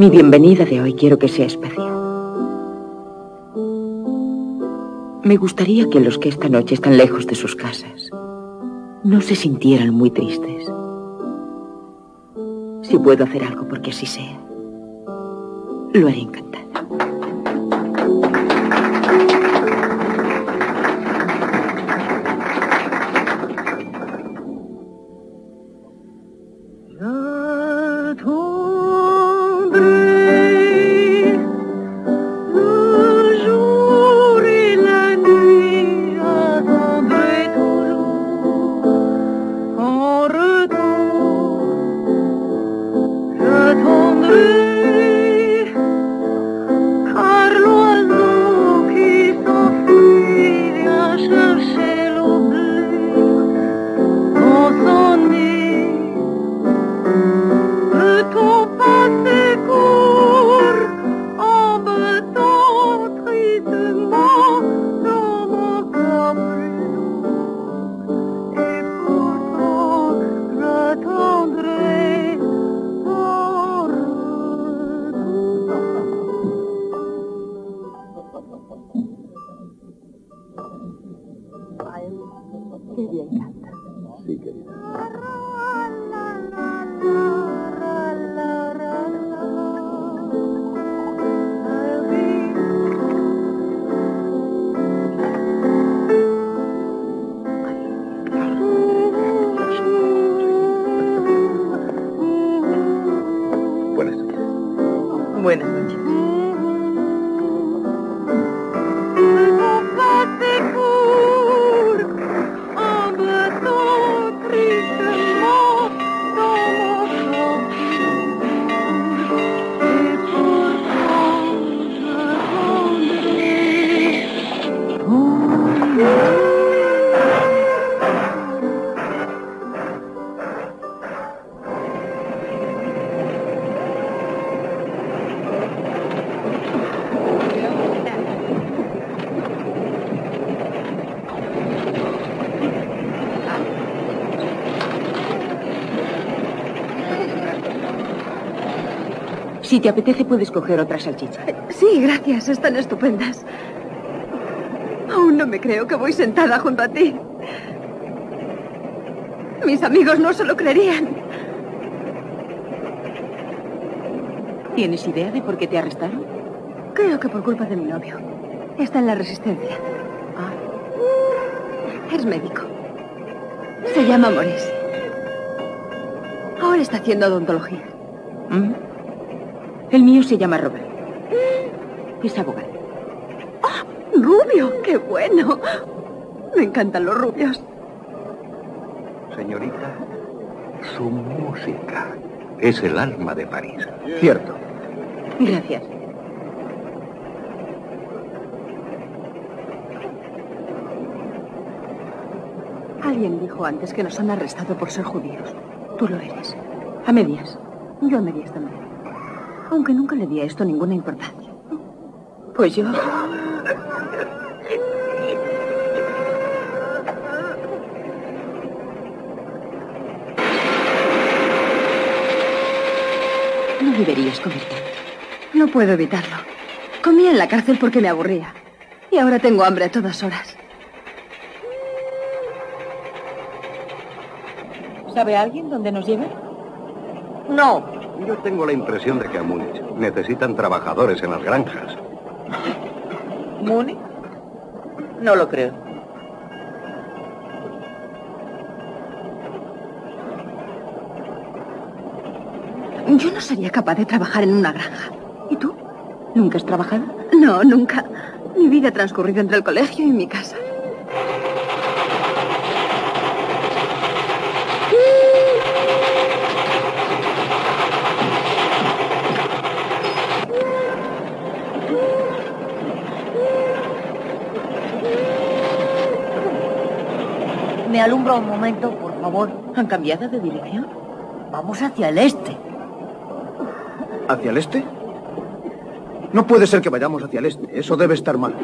Mi bienvenida de hoy quiero que sea especial. Me gustaría que los que esta noche están lejos de sus casas no se sintieran muy tristes. Si puedo hacer algo porque así sea, lo haré encantada. Si te apetece, puedes coger otra salchicha. Sí, gracias, están estupendas. Aún no me creo que voy sentada junto a ti. Mis amigos no se lo creerían. ¿Tienes idea de por qué te arrestaron? Creo que por culpa de mi novio. Está en la resistencia. Ah, Es médico. Se llama Maurice. Ahora está haciendo odontología. El mío se llama Robert. Es abogado. ¡Rubio! ¡Qué bueno! Me encantan los rubios. Señorita, su música es el alma de París. Cierto. Gracias. Alguien dijo antes que nos han arrestado por ser judíos. Tú lo eres. A medias. Yo a medias también. Aunque nunca le di a esto ninguna importancia. Pues yo... No deberías comer tanto. No puedo evitarlo. Comía en la cárcel porque me aburría. Y ahora tengo hambre a todas horas. ¿Sabe alguien dónde nos lleva? No. Yo tengo la impresión de que a Múnich necesitan trabajadores en las granjas. ¿Múnich? No lo creo. Yo no sería capaz de trabajar en una granja. ¿Y tú? ¿Nunca has trabajado? No, nunca. Mi vida ha transcurrido entre el colegio y mi casa. ¿Me alumbra un momento, por favor? ¿Han cambiado de dirección? Vamos hacia el este. ¿Hacia el este? No puede ser que vayamos hacia el este. Eso debe estar mal.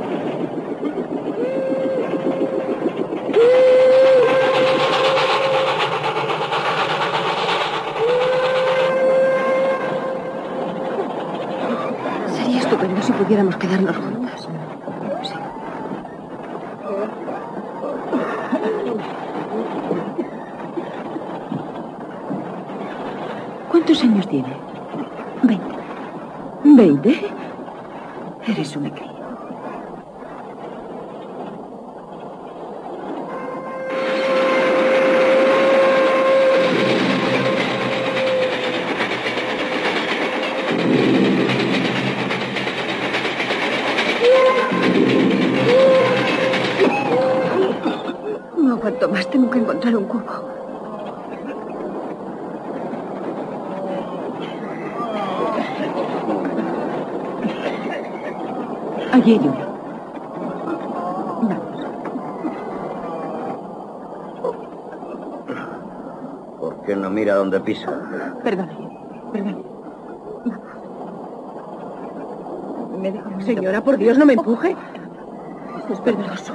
Sería estupendo si pudiéramos quedarnos juntas. Sí. ¿Cuántos años tiene? Veinte. ¿Veinte? Eres una cría. No aguanto más. Tengo que encontrar un cubo. Allí. Vamos. ¿Por qué no mira dónde pisa? Perdone. Perdone. Señora, por Dios, no me empuje. Es perdonioso.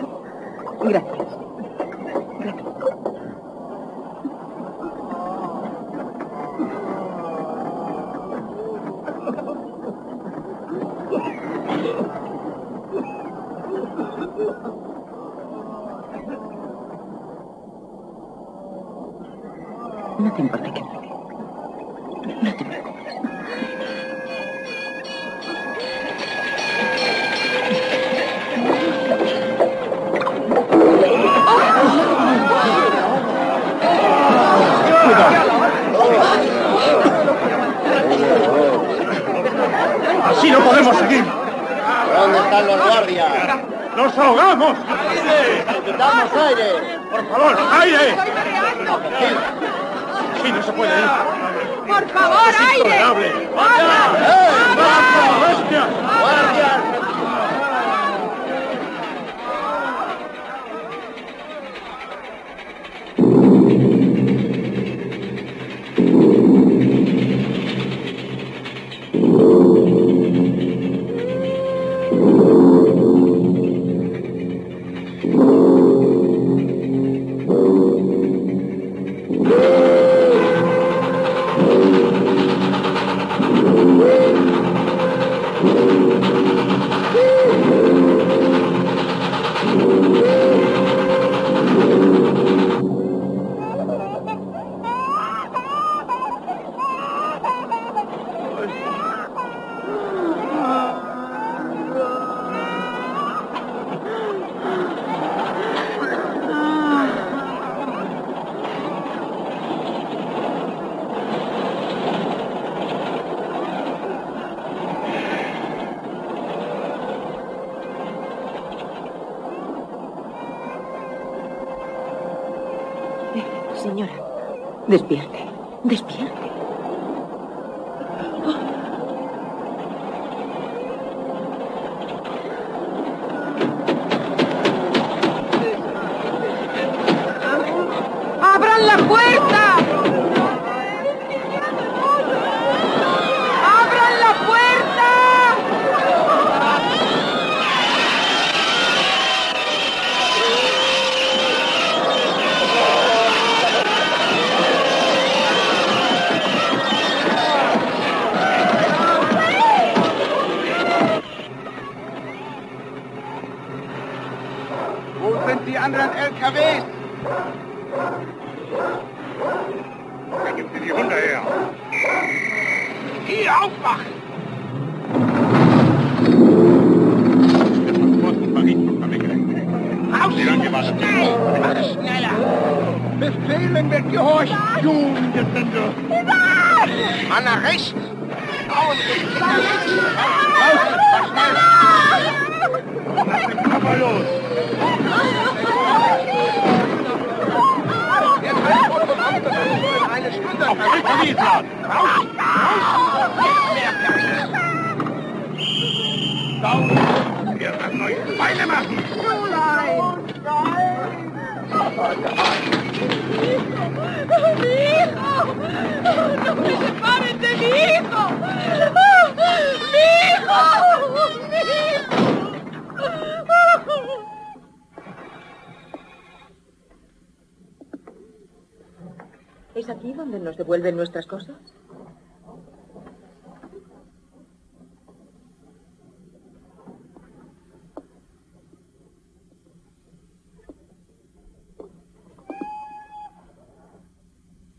La puerta!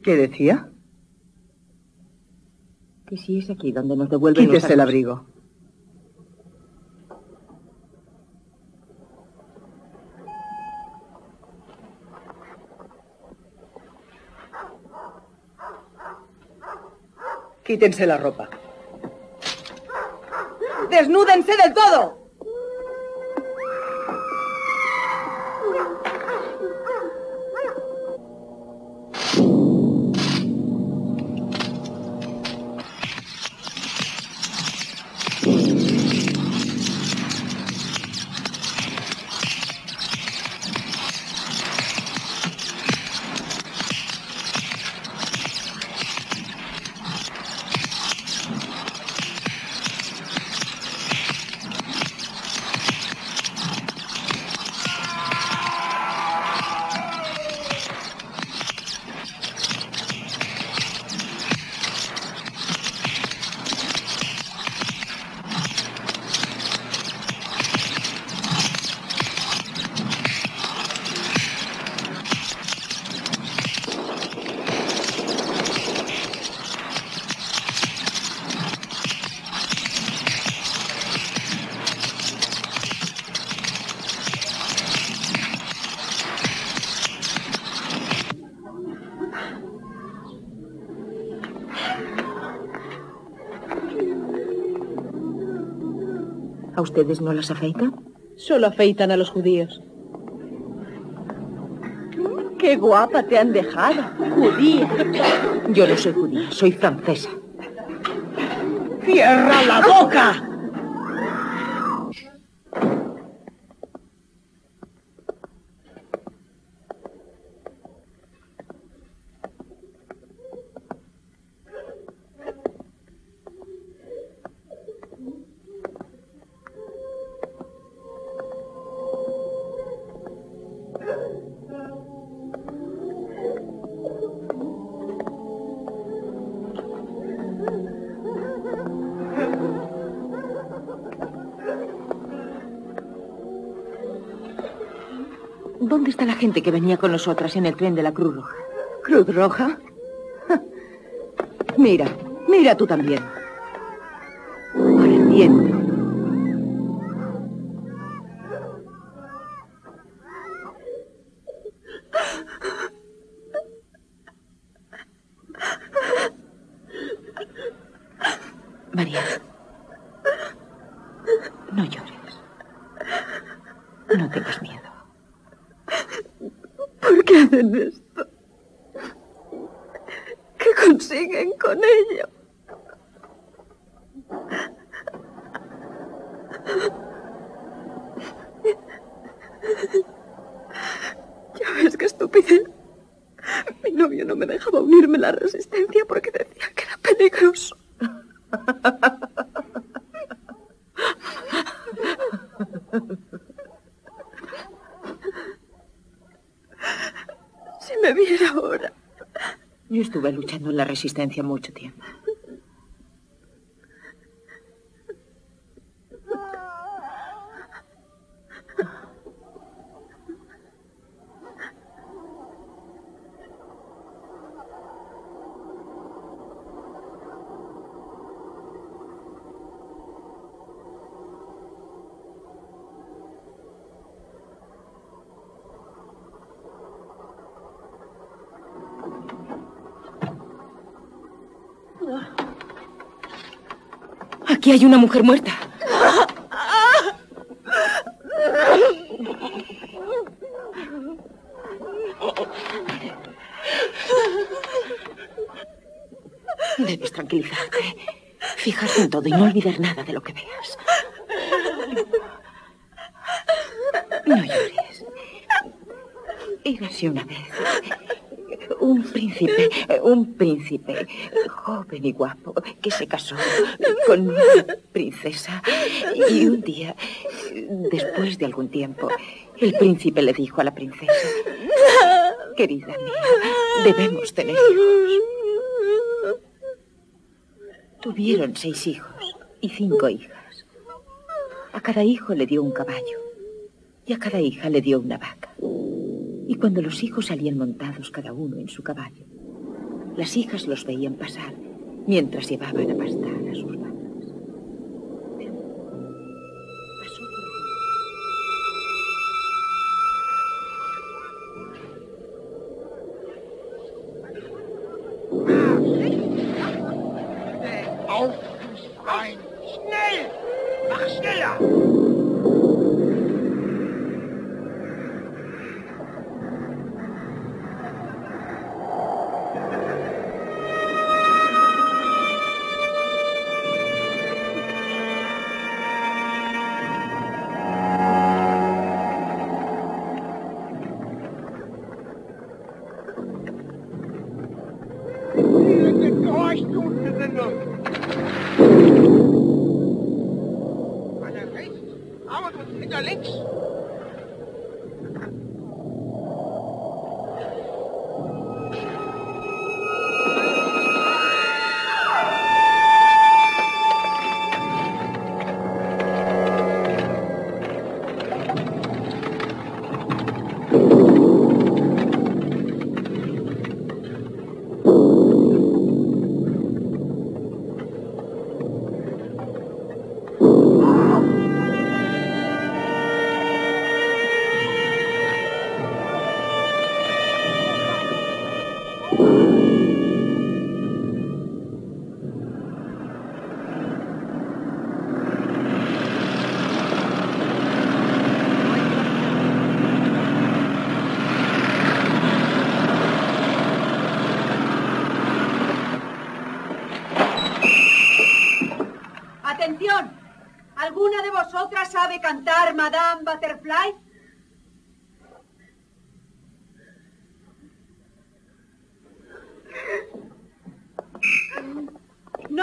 ¿Qué decía? Que si es aquí donde nos devuelven Quítese nuestras el abrigo. Quítense la ropa. ¡Desnúdense del todo! Ustedes no las afeitan? Solo afeitan a los judíos. ¡Qué guapa te han dejado! ¡Judía! Yo no soy judía, soy francesa. ¡Cierra la boca! La gente que venía con nosotras en el tren de la Cruz Roja? ¿Cruz Roja? Mira, mira tú también. Por el viento. María. No llores. No tengas miedo. ¿Por qué hacen esto? ¿Qué consiguen con ello? Ya ves qué estupidez. Mi novio no me dejaba unirme a la resistencia porque decía que era peligroso. Si me viera ahora. Yo estuve luchando en la resistencia mucho tiempo. Hay una mujer muerta. Debes tranquilizarte. Fijarte en todo y no olvidar nada de lo que veas. No llores. Érase una vez. Un príncipe, un príncipe, joven y guapo, que se casó con una princesa. Y un día, después de algún tiempo, el príncipe le dijo a la princesa, querida mía, debemos tener hijos. Tuvieron seis hijos y cinco hijas. A cada hijo le dio un caballo y a cada hija le dio una vaca. Y cuando los hijos salían montados cada uno en su caballo, las hijas los veían pasar mientras llevaban a pastar a sus vacas.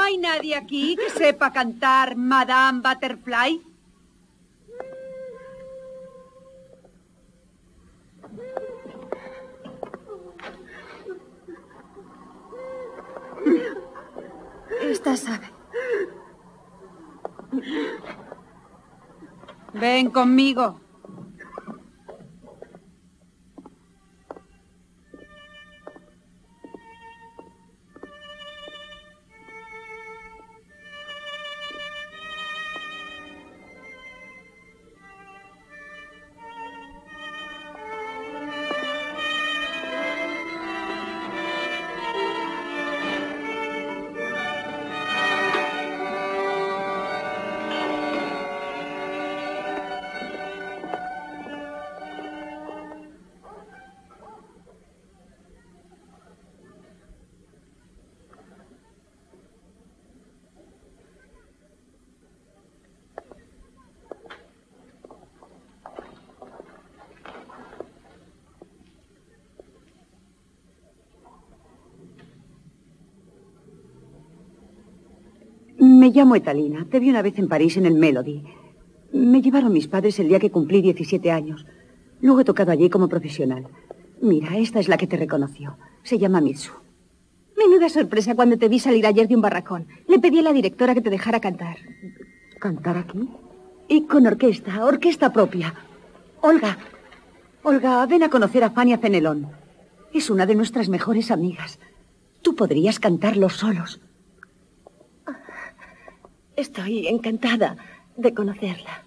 Hay nadie aquí que sepa cantar Madame Butterfly? Esta sabe. Ven conmigo. Me llamo Etalina. Te vi una vez en París en el Melody. Me llevaron mis padres el día que cumplí 17 años. Luego he tocado allí como profesional. Mira, esta es la que te reconoció. Se llama Mitsu. Menuda sorpresa cuando te vi salir ayer de un barracón. Le pedí a la directora que te dejara cantar. ¿Cantar aquí? Y con orquesta, orquesta propia. Olga, Olga, ven a conocer a Fania Fenelón. Es una de nuestras mejores amigas. Tú podrías cantarlos solos. Estoy encantada de conocerla.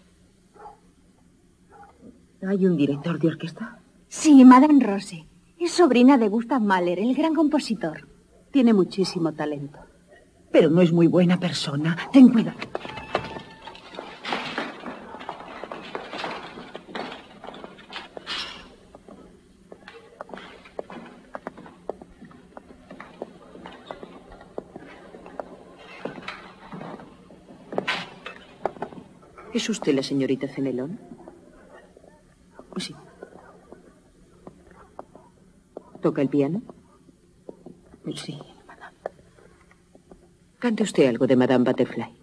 ¿Hay un director de orquesta? Sí, Madame Rossi. Es sobrina de Gustav Mahler, el gran compositor. Tiene muchísimo talento. Pero no es muy buena persona. Ten cuidado. ¿Es usted la señorita Fenelón? Sí. ¿Toca el piano? Sí, madame. Cante usted algo de Madame Butterfly.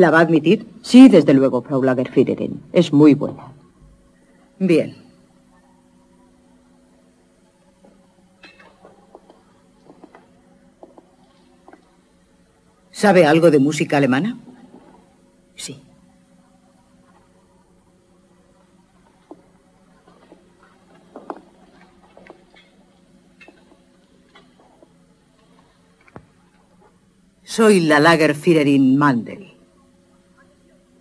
¿La va a admitir? Sí, desde luego, Frau Lagerführerin. Es muy buena. Bien. ¿Sabe algo de música alemana? Sí. Soy la Lagerführerin Mandel,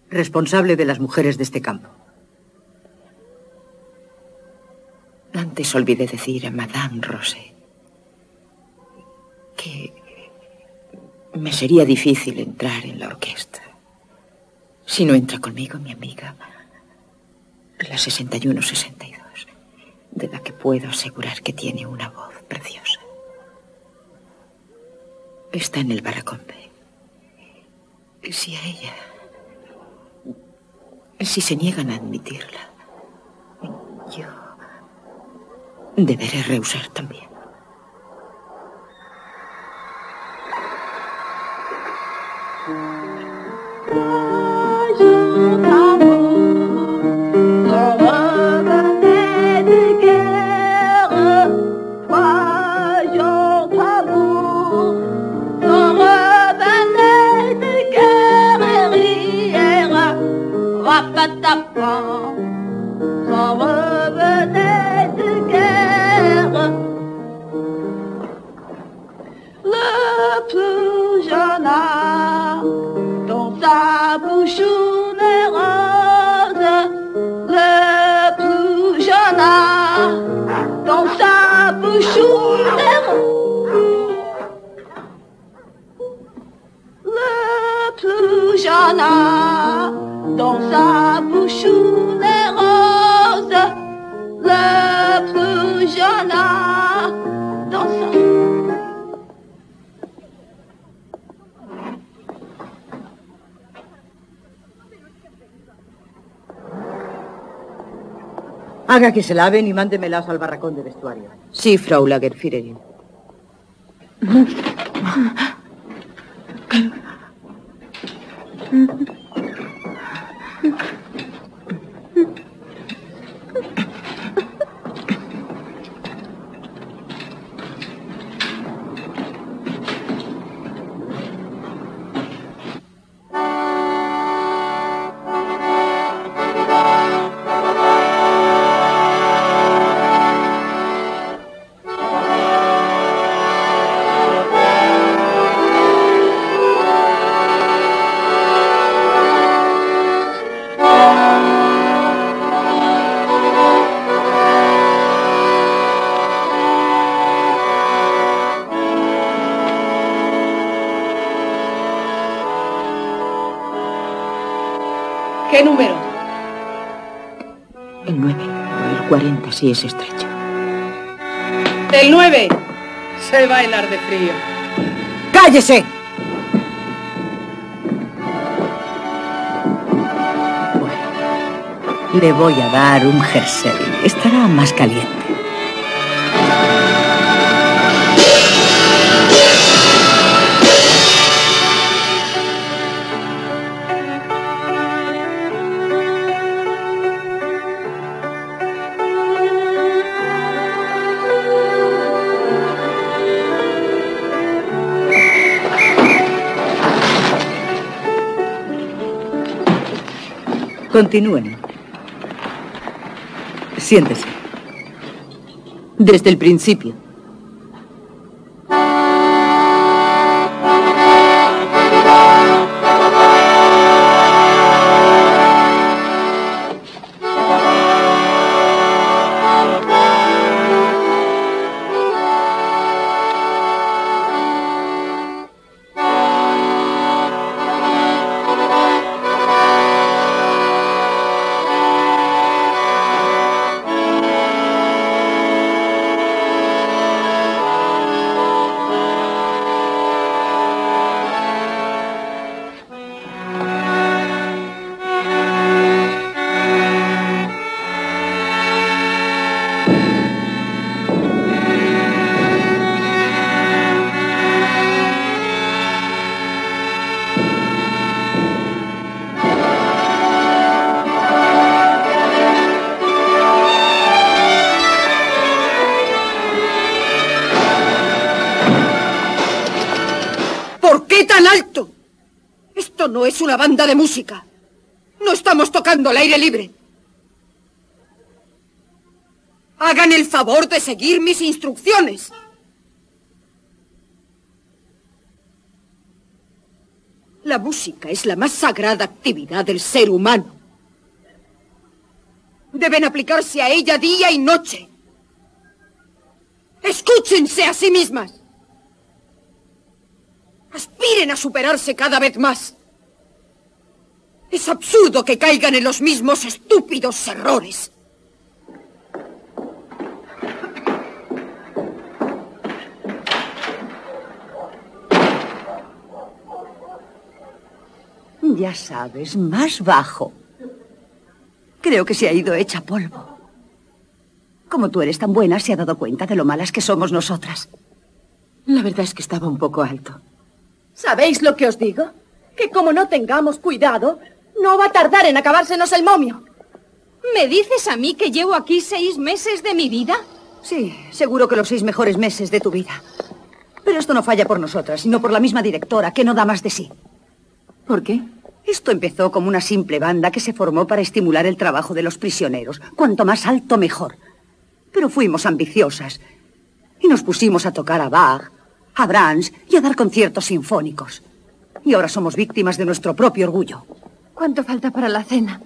responsable de las mujeres de este campo. Antes olvidé decir a Madame Rose que me sería difícil entrar en la orquesta. Si no entra conmigo mi amiga, la 61-62, de la que puedo asegurar que tiene una voz preciosa. Está en el baracombe. Si a ella... Si se niegan a admitirla, yo deberé rehusar también. Sans revenir de guerre. Le plus j'en a, dans sa bouchoune est rose. Le plus j'en a, dans sa bouchoune est rouge. Le plus j'en a. dans sa bouche une rose, le plus jeune a dans sa bouche une rose. Le plus jeune a dans sa bouche une rose, le plus jeune a dans sa Haga que se laven y mándemelas al barracón de vestuario. Sí, Frau Lagerführerin. 40 si es estrecho. El 9. Se va a helar de frío. ¡Cállese! Le voy a dar un jersey. Estará más caliente. Continúen. Siéntese. Desde el principio. De música. No estamos tocando al aire libre. Hagan el favor de seguir mis instrucciones. La música es la más sagrada actividad del ser humano. Deben aplicarse a ella día y noche. Escúchense a sí mismas. Aspiren a superarse cada vez más. Es absurdo que caigan en los mismos estúpidos errores. Ya sabes, más bajo. Creo que se ha ido hecha polvo. Como tú eres tan buena, se ha dado cuenta de lo malas que somos nosotras. La verdad es que estaba un poco alto. ¿Sabéis lo que os digo? Que como no tengamos cuidado, no va a tardar en acabársenos el momio. ¿Me dices a mí que llevo aquí seis meses de mi vida? Sí, seguro que los seis mejores meses de tu vida. Pero esto no falla por nosotras, sino por la misma directora, que no da más de sí. ¿Por qué? Esto empezó como una simple banda que se formó para estimular el trabajo de los prisioneros. Cuanto más alto, mejor. Pero fuimos ambiciosas y nos pusimos a tocar a Bach, a Brahms y a dar conciertos sinfónicos. Y ahora somos víctimas de nuestro propio orgullo. ¿Cuánto falta para la cena?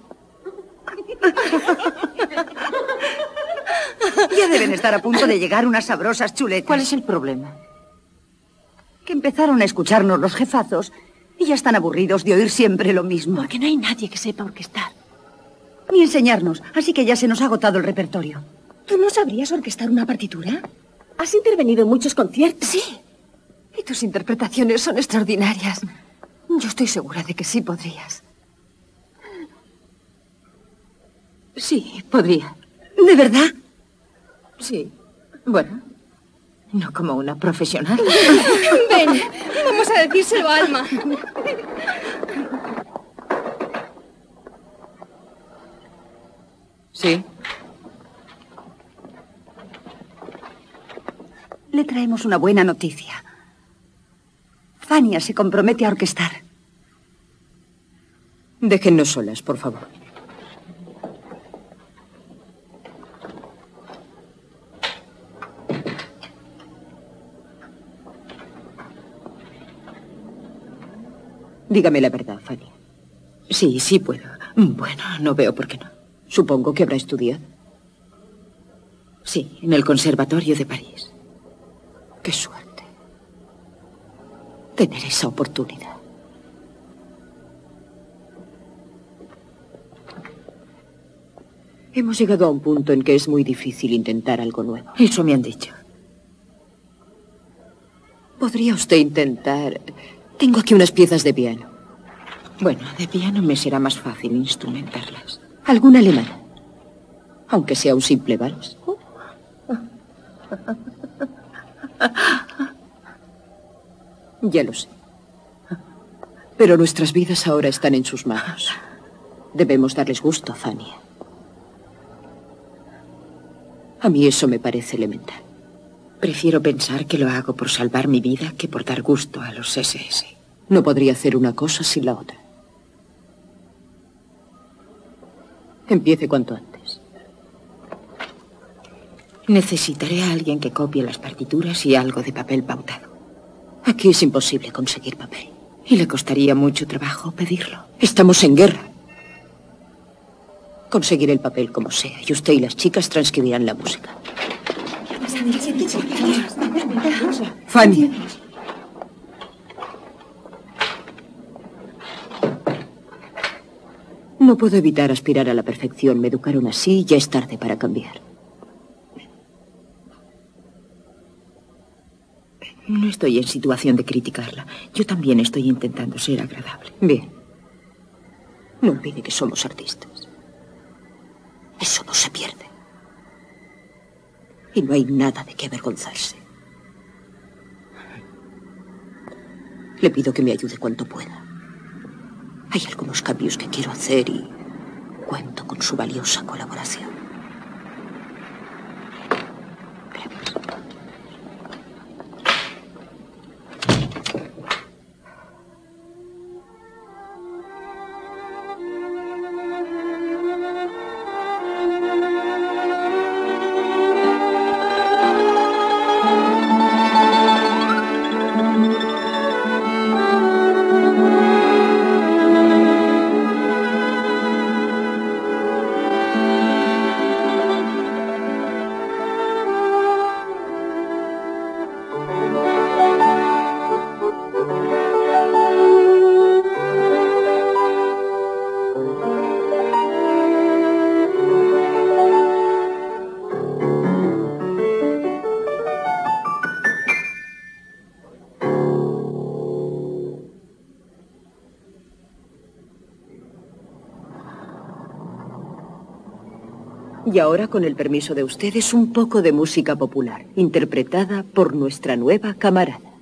Ya deben estar a punto de llegar unas sabrosas chuletas. ¿Cuál es el problema? Que empezaron a escucharnos los jefazos y ya están aburridos de oír siempre lo mismo. Porque no hay nadie que sepa orquestar. Ni enseñarnos, así que ya se nos ha agotado el repertorio. ¿Tú no sabrías orquestar una partitura? Has intervenido en muchos conciertos. Sí. Y tus interpretaciones son extraordinarias. Yo estoy segura de que sí podrías. Sí, podría. ¿De verdad? Sí. Bueno, no como una profesional. Ven, vamos a decírselo a Alma. Sí. Le traemos una buena noticia. Fania se compromete a orquestar. Déjennos solas, por favor. Dígame la verdad, Fanny. Sí, sí puedo. Bueno, no veo por qué no. Supongo que habrá estudiado. Sí, en el Conservatorio de París. Qué suerte. Tener esa oportunidad. Hemos llegado a un punto en que es muy difícil intentar algo nuevo. Eso me han dicho. ¿Podría usted intentar tengo aquí unas piezas de piano. Bueno, de piano me será más fácil instrumentarlas. Alguna alemana. Aunque sea un simple vals. Ya lo sé. Pero nuestras vidas ahora están en sus manos. Debemos darles gusto, Fanny. A mí eso me parece elemental. Prefiero pensar que lo hago por salvar mi vida que por dar gusto a los SS. No podría hacer una cosa sin la otra. Empiece cuanto antes. Necesitaré a alguien que copie las partituras y algo de papel pautado. Aquí es imposible conseguir papel. Y le costaría mucho trabajo pedirlo. Estamos en guerra. Conseguiré el papel como sea, y usted y las chicas transcribirán la música. Fanny. No puedo evitar aspirar a la perfección. Me educaron así y ya es tarde para cambiar. No estoy en situación de criticarla. Yo también estoy intentando ser agradable. Bien. No olvide que somos artistas. Eso no se pierde. Y no hay nada de qué avergonzarse. Le pido que me ayude cuanto pueda. Hay algunos cambios que quiero hacer y cuento con su valiosa colaboración. Y ahora, con el permiso de ustedes, un poco de música popular, interpretada por nuestra nueva camarada.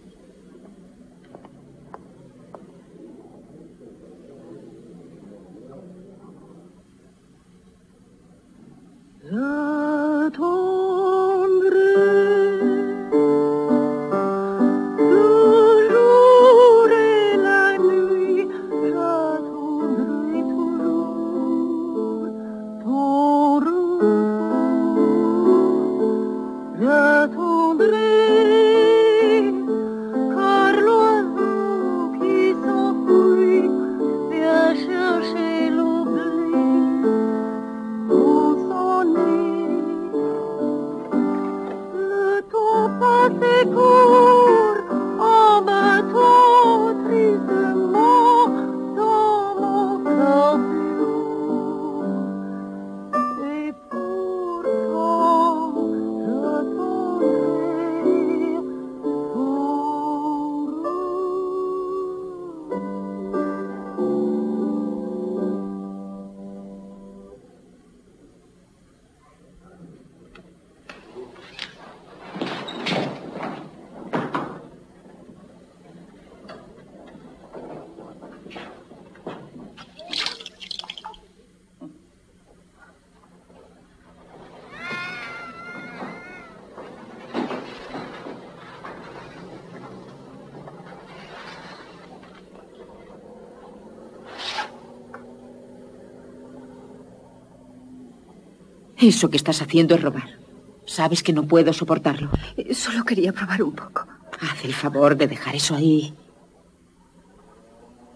Eso que estás haciendo es robar. Sabes que no puedo soportarlo. Solo quería probar un poco. Haz el favor de dejar eso ahí.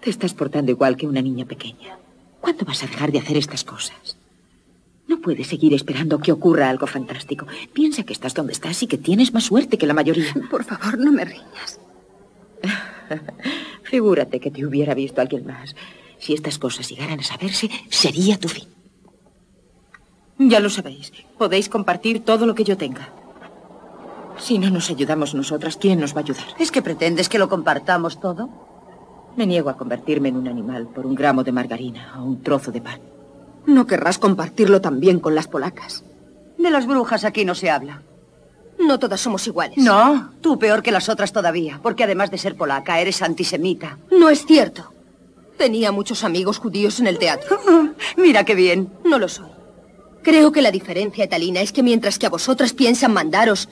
Te estás portando igual que una niña pequeña. ¿Cuándo vas a dejar de hacer estas cosas? No puedes seguir esperando que ocurra algo fantástico. Piensa que estás donde estás y que tienes más suerte que la mayoría. Por favor, no me riñas. Figúrate que te hubiera visto alguien más. Si estas cosas llegaran a saberse, sería tu fin. Ya lo sabéis. Podéis compartir todo lo que yo tenga. Si no nos ayudamos nosotras, ¿quién nos va a ayudar? ¿Es que pretendes que lo compartamos todo? Me niego a convertirme en un animal por un gramo de margarina o un trozo de pan. No querrás compartirlo también con las polacas. De las brujas aquí no se habla. No todas somos iguales. No, tú peor que las otras todavía, porque además de ser polaca, eres antisemita. No es cierto. Tenía muchos amigos judíos en el teatro. Mira qué bien. No lo soy. Creo que la diferencia, Etalina, es que mientras que a vosotras piensan mandaros...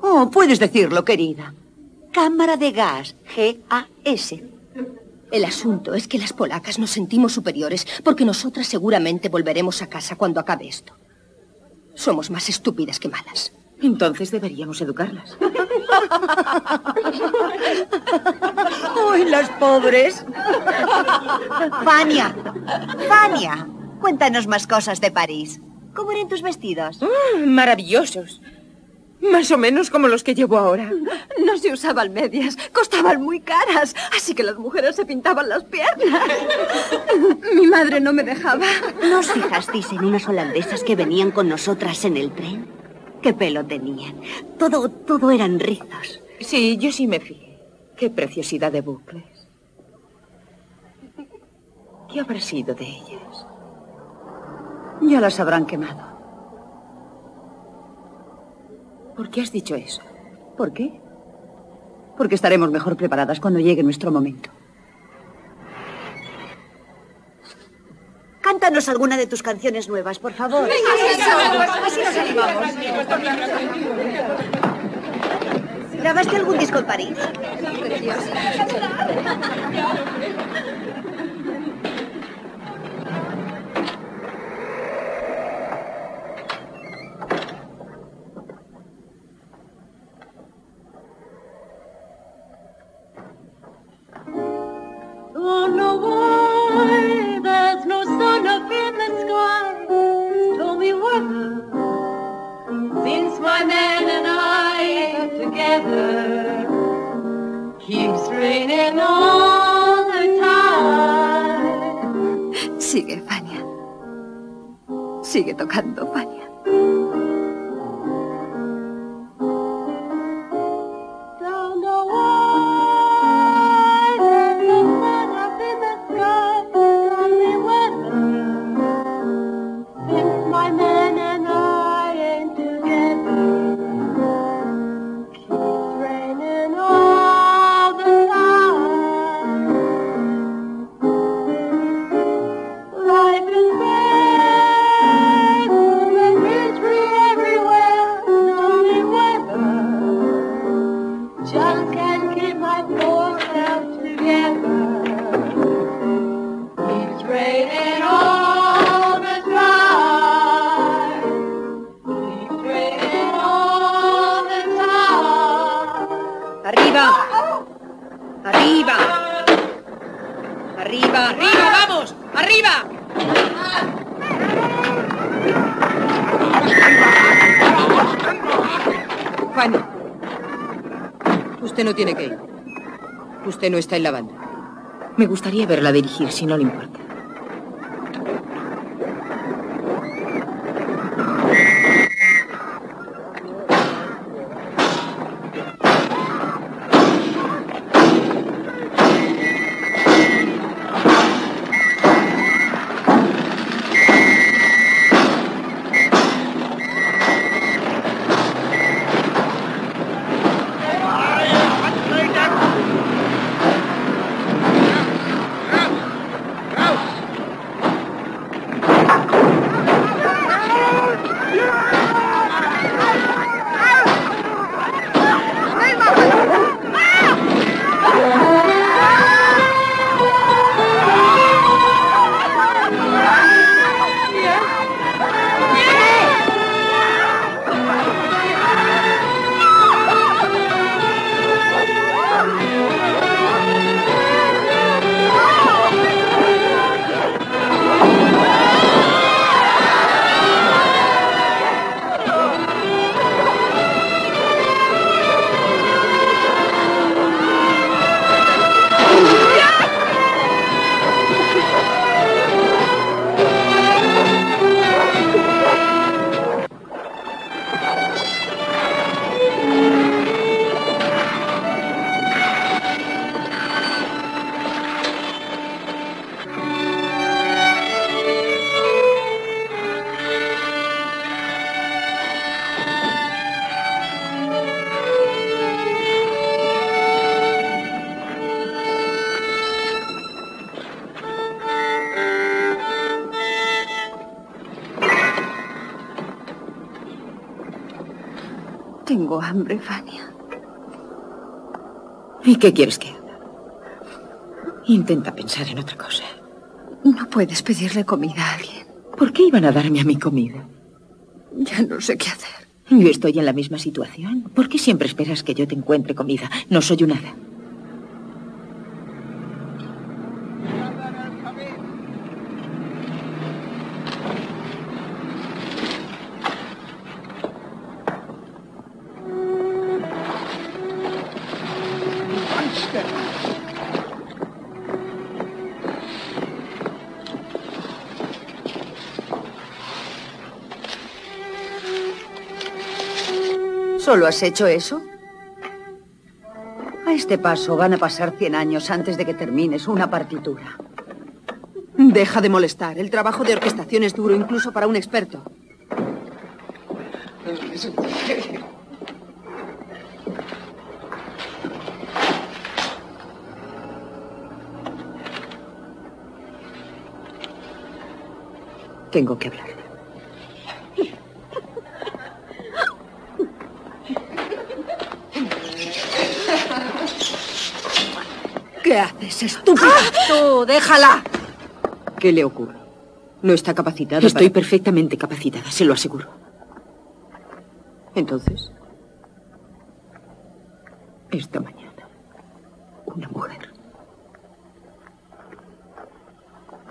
Oh, puedes decirlo, querida. Cámara de gas, G-A-S. El asunto es que las polacas nos sentimos superiores porque nosotras seguramente volveremos a casa cuando acabe esto. Somos más estúpidas que malas. Entonces deberíamos educarlas. ¡Ay, las pobres! Fania, Fania, cuéntanos más cosas de París. ¿Cómo eran tus vestidos? Mm, maravillosos. Más o menos como los que llevo ahora. No se usaban medias, costaban muy caras, así que las mujeres se pintaban las piernas. Mi madre no me dejaba. ¿No os fijasteis en unas holandesas que venían con nosotras en el tren? ¿Qué pelo tenían? Todo, todo eran rizos. Sí, yo sí me fijé. Qué preciosidad de bucles. ¿Qué habrá sido de ellas? Ya las habrán quemado. ¿Por qué has dicho eso? ¿Por qué? Porque estaremos mejor preparadas cuando llegue nuestro momento. Cántanos alguna de tus canciones nuevas, por favor. Así nos animamos. ¿Grabaste algún disco en París? Don't know why there's no sun up in the sky. Told me whether since my man and I together keeps raining all the time. Sigue, Fania. Sigue tocando, Fania. Usted no tiene que ir. Usted no está en la banda. Me gustaría verla dirigir, si no le importa. Hambre, Fania. ¿Y qué quieres que haga? Intenta pensar en otra cosa. No puedes pedirle comida a alguien. ¿Por qué iban a darme a mi comida? Ya no sé qué hacer. Yo estoy en la misma situación. ¿Por qué siempre esperas que yo te encuentre comida? No soy un. ¿Solo has hecho eso? A este paso van a pasar 100 años antes de que termines una partitura. Deja de molestar. El trabajo de orquestación es duro, incluso para un experto. Tengo que hablar. ¿Qué haces, estúpida? ¡Tú, déjala! ¿Qué le ocurre? No está capacitada Estoy para- perfectamente capacitada, se lo aseguro. Entonces, Esta mañana, una mujer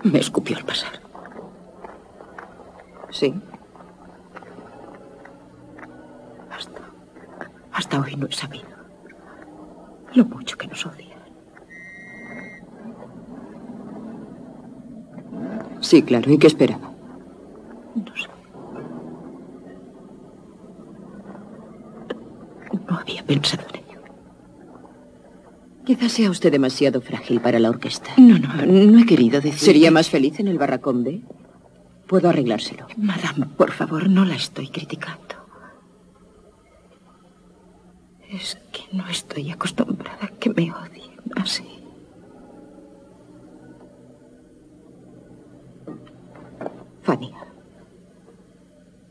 me escupió al pasar. sí. Hasta, hasta hoy no he sabido lo mucho que nos odian. Sí, claro. ¿Y qué esperaba? No sé. No había pensado en ello. Quizás sea usted demasiado frágil para la orquesta. No, no, no he querido decir. ¿Sería que- más feliz en el barracón B? Puedo arreglárselo. Madame, por favor, no la estoy criticando. Es que no estoy acostumbrada a que me odien así.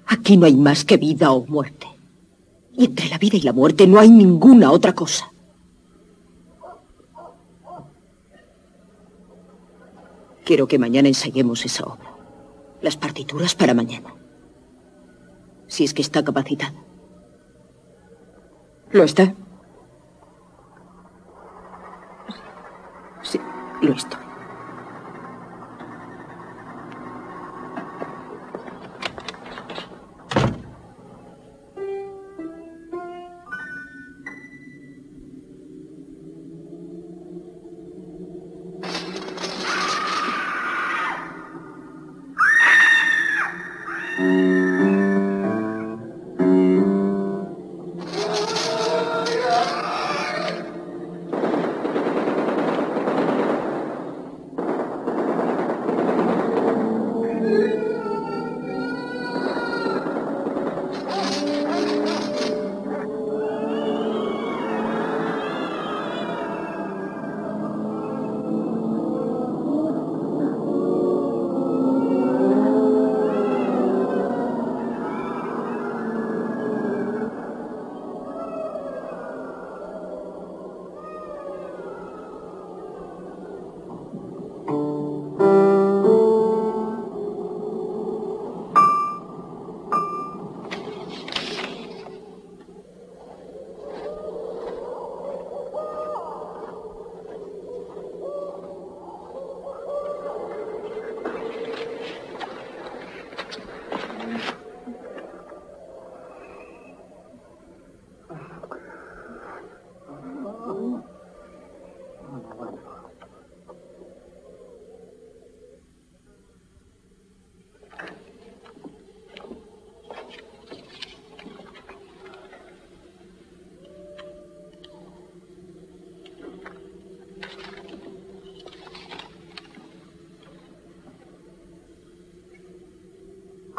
Aquí no hay más que vida o muerte. Y entre la vida y la muerte no hay ninguna otra cosa. Quiero que mañana ensayemos esa obra. Las partituras para mañana. Si es que está capacitada. ¿Lo está? Sí, lo estoy.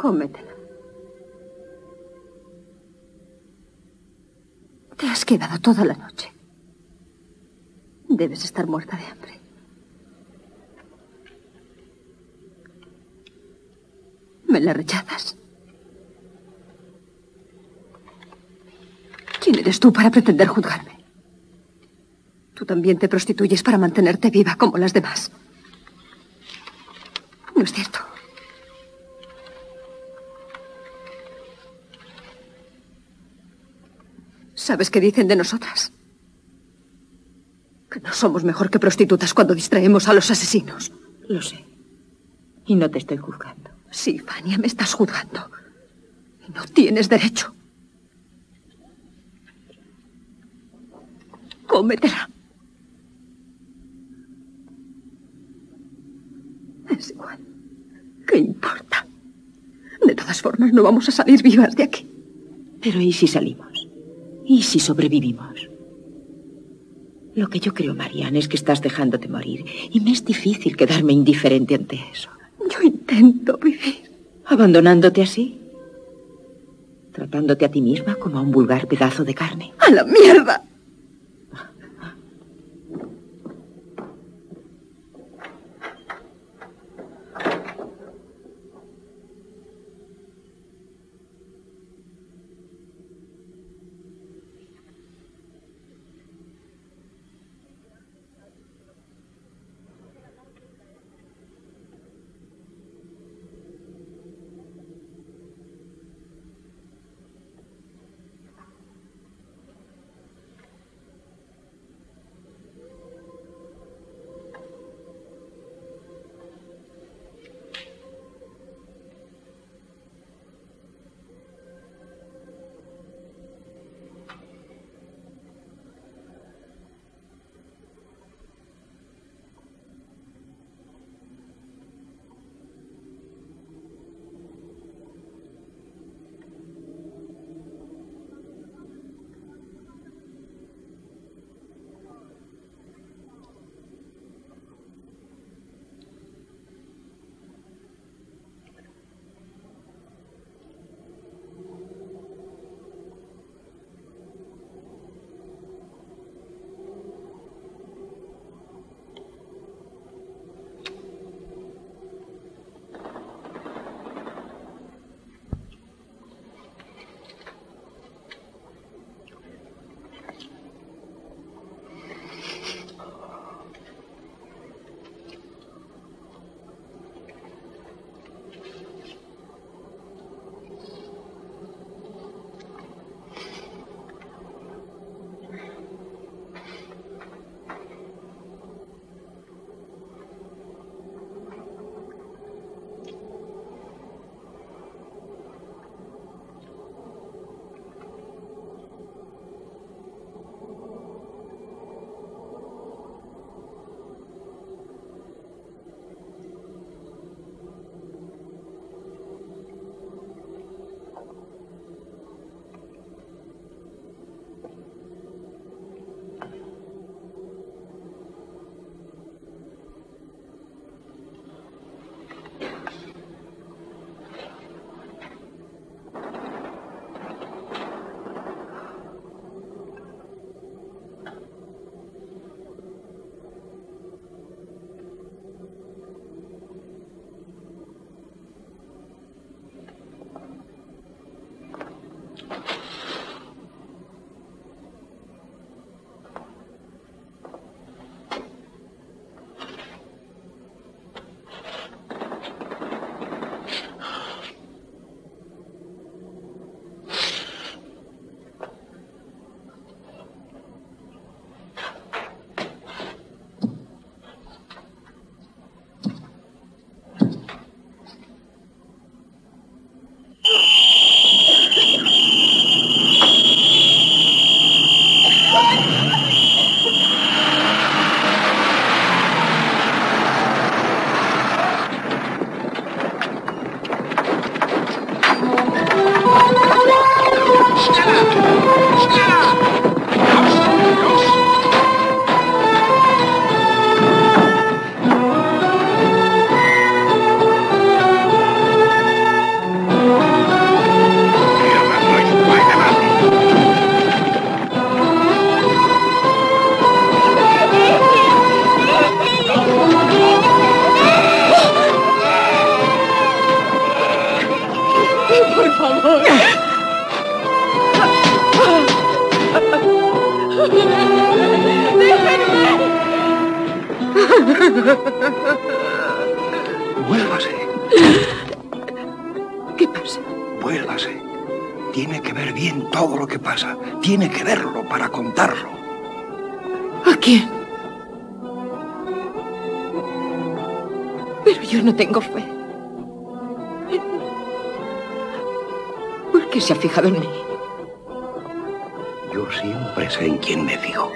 Cómetela. Te has quedado toda la noche. Debes estar muerta de hambre. ¿Me la rechazas? eres tú para pretender juzgarme? Tú también te prostituyes para mantenerte viva como las demás. No es cierto. ¿Sabes qué dicen de nosotras? Que no somos mejor que prostitutas cuando distraemos a los asesinos. Lo sé. Y no te estoy juzgando. Sí, Fania, me estás juzgando. Y no tienes derecho. Cómetela. Es igual. ¿Qué importa? De todas formas, no vamos a salir vivas de aquí. Pero ¿y si salimos? ¿Y si sobrevivimos? Lo que yo creo, Marianne, es que estás dejándote morir. Y me es difícil quedarme indiferente ante eso. Yo intento vivir. ¿Abandonándote así? ¿Tratándote a ti misma como a un vulgar pedazo de carne? ¡A la mierda! Tengo fe. ¿Por qué se ha fijado en mí? Yo siempre sé en quién me fijo.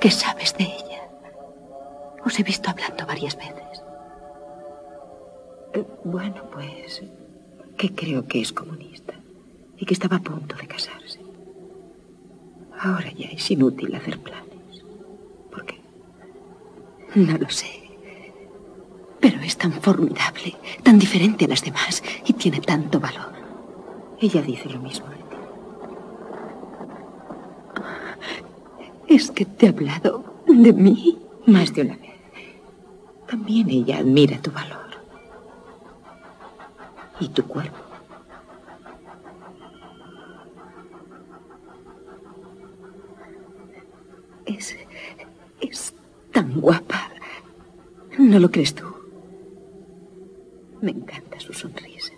¿Qué sabes de ella? Os he visto hablando varias veces. Eh, Bueno, pues que creo que es comunista y que estaba a punto de casarse. Ahora ya es inútil hacer planes. No lo sé. Pero es tan formidable, tan diferente a las demás y tiene tanto valor. Ella dice lo mismo. ¿Es que te ha hablado de mí? Más de una vez. También ella admira tu valor. Y tu cuerpo. Es. es tan guapa. ¿No lo crees tú? Me encanta su sonrisa.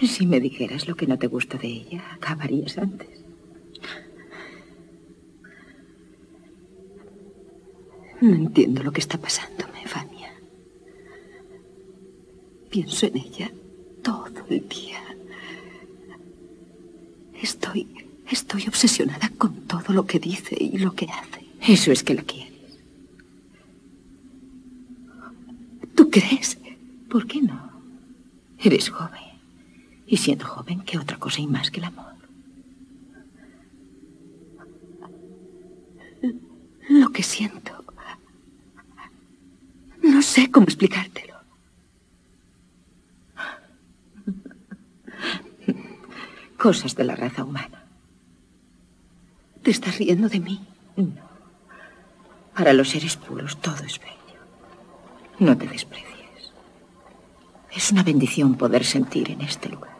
Si me dijeras lo que no te gusta de ella, acabarías antes. No entiendo lo que está pasándome, Fania. Pienso en ella todo el día. Estoy. estoy obsesionada con todo lo que dice y lo que hace. Eso es que la quieres. ¿Tú crees? ¿Por qué no? Eres joven. Y siendo joven, ¿qué otra cosa hay más que el amor? Lo que siento. Sé cómo explicártelo. Cosas de la raza humana. ¿Te estás riendo de mí? No. Para los seres puros todo es bello. No te desprecies. Es una bendición poder sentir en este lugar.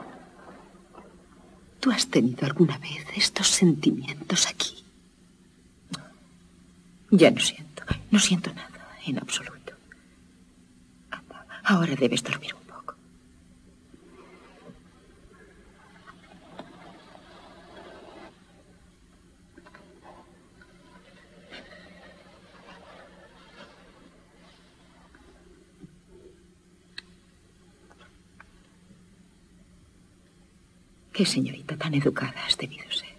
¿Tú has tenido alguna vez estos sentimientos aquí? Ya no siento. No siento nada, en absoluto. Ahora debes dormir un poco. Qué señorita tan educada has debido ser.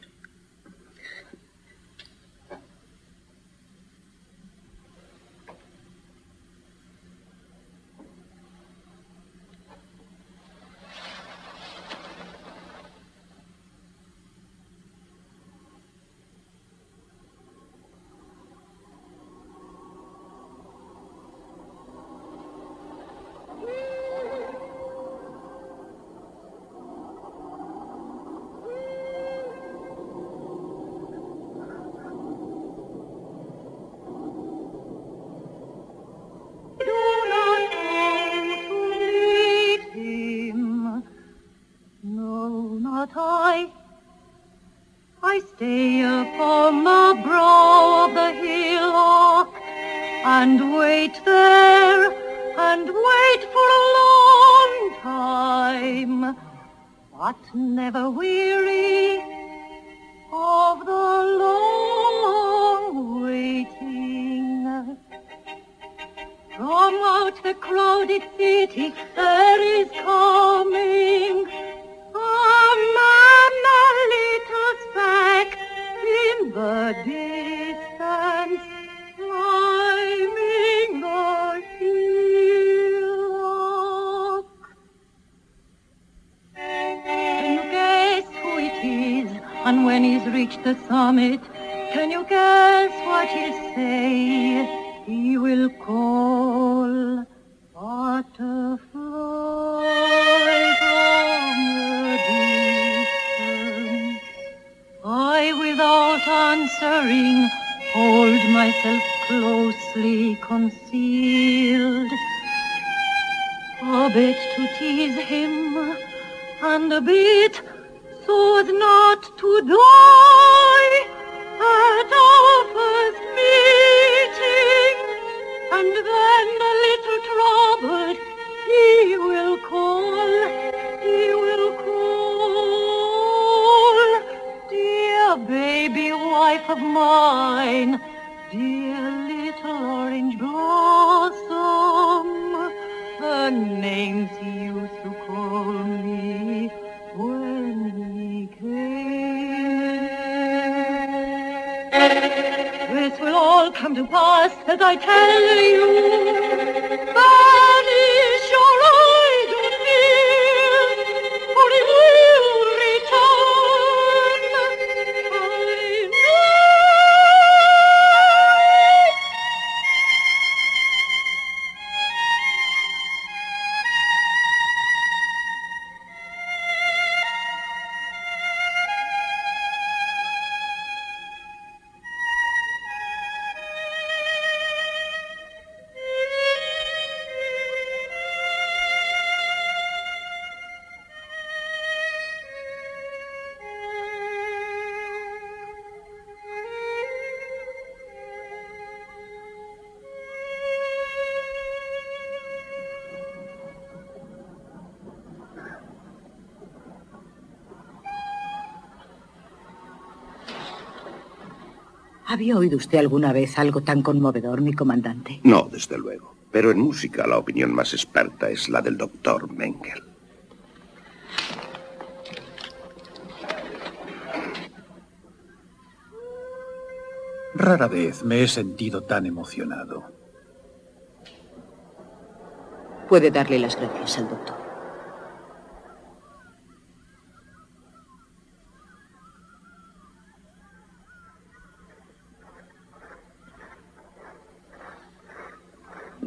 ¿Había oído usted alguna vez algo tan conmovedor, mi comandante? No, desde luego. Pero en música la opinión más experta es la del doctor Mengel. Rara vez me he sentido tan emocionado. Puede darle las gracias al doctor.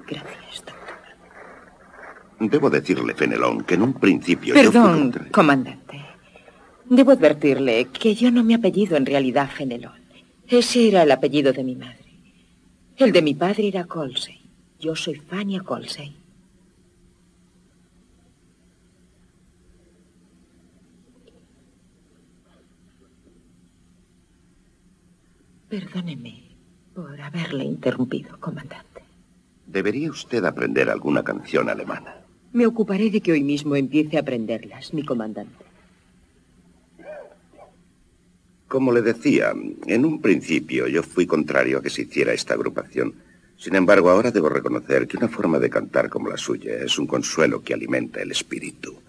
Gracias, doctor. Debo decirle, Fenelón, que en un principio yo fui Perdón, contra- comandante. Debo advertirle que yo no me apellido en realidad Fenelón. Ese era el apellido de mi madre. El de mi padre era Colsey. Yo soy Fania Colsey. Perdóneme por haberle interrumpido, comandante. Debería usted aprender alguna canción alemana. Me ocuparé de que hoy mismo empiece a aprenderlas, mi comandante. Como le decía, en un principio yo fui contrario a que se hiciera esta agrupación. Sin embargo, ahora debo reconocer que una forma de cantar como la suya es un consuelo que alimenta el espíritu.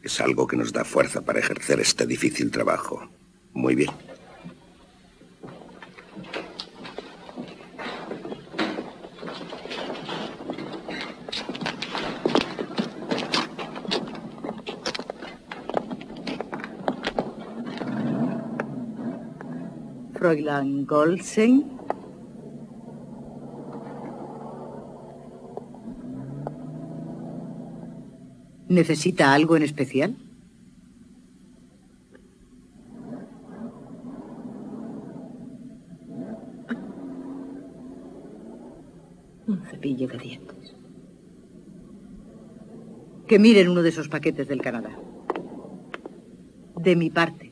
Es algo que nos da fuerza para ejercer este difícil trabajo. Muy bien. Fräulein Goldsen. ¿Necesita algo en especial? Un cepillo de dientes. Que miren uno de esos paquetes del Canadá. De mi parte.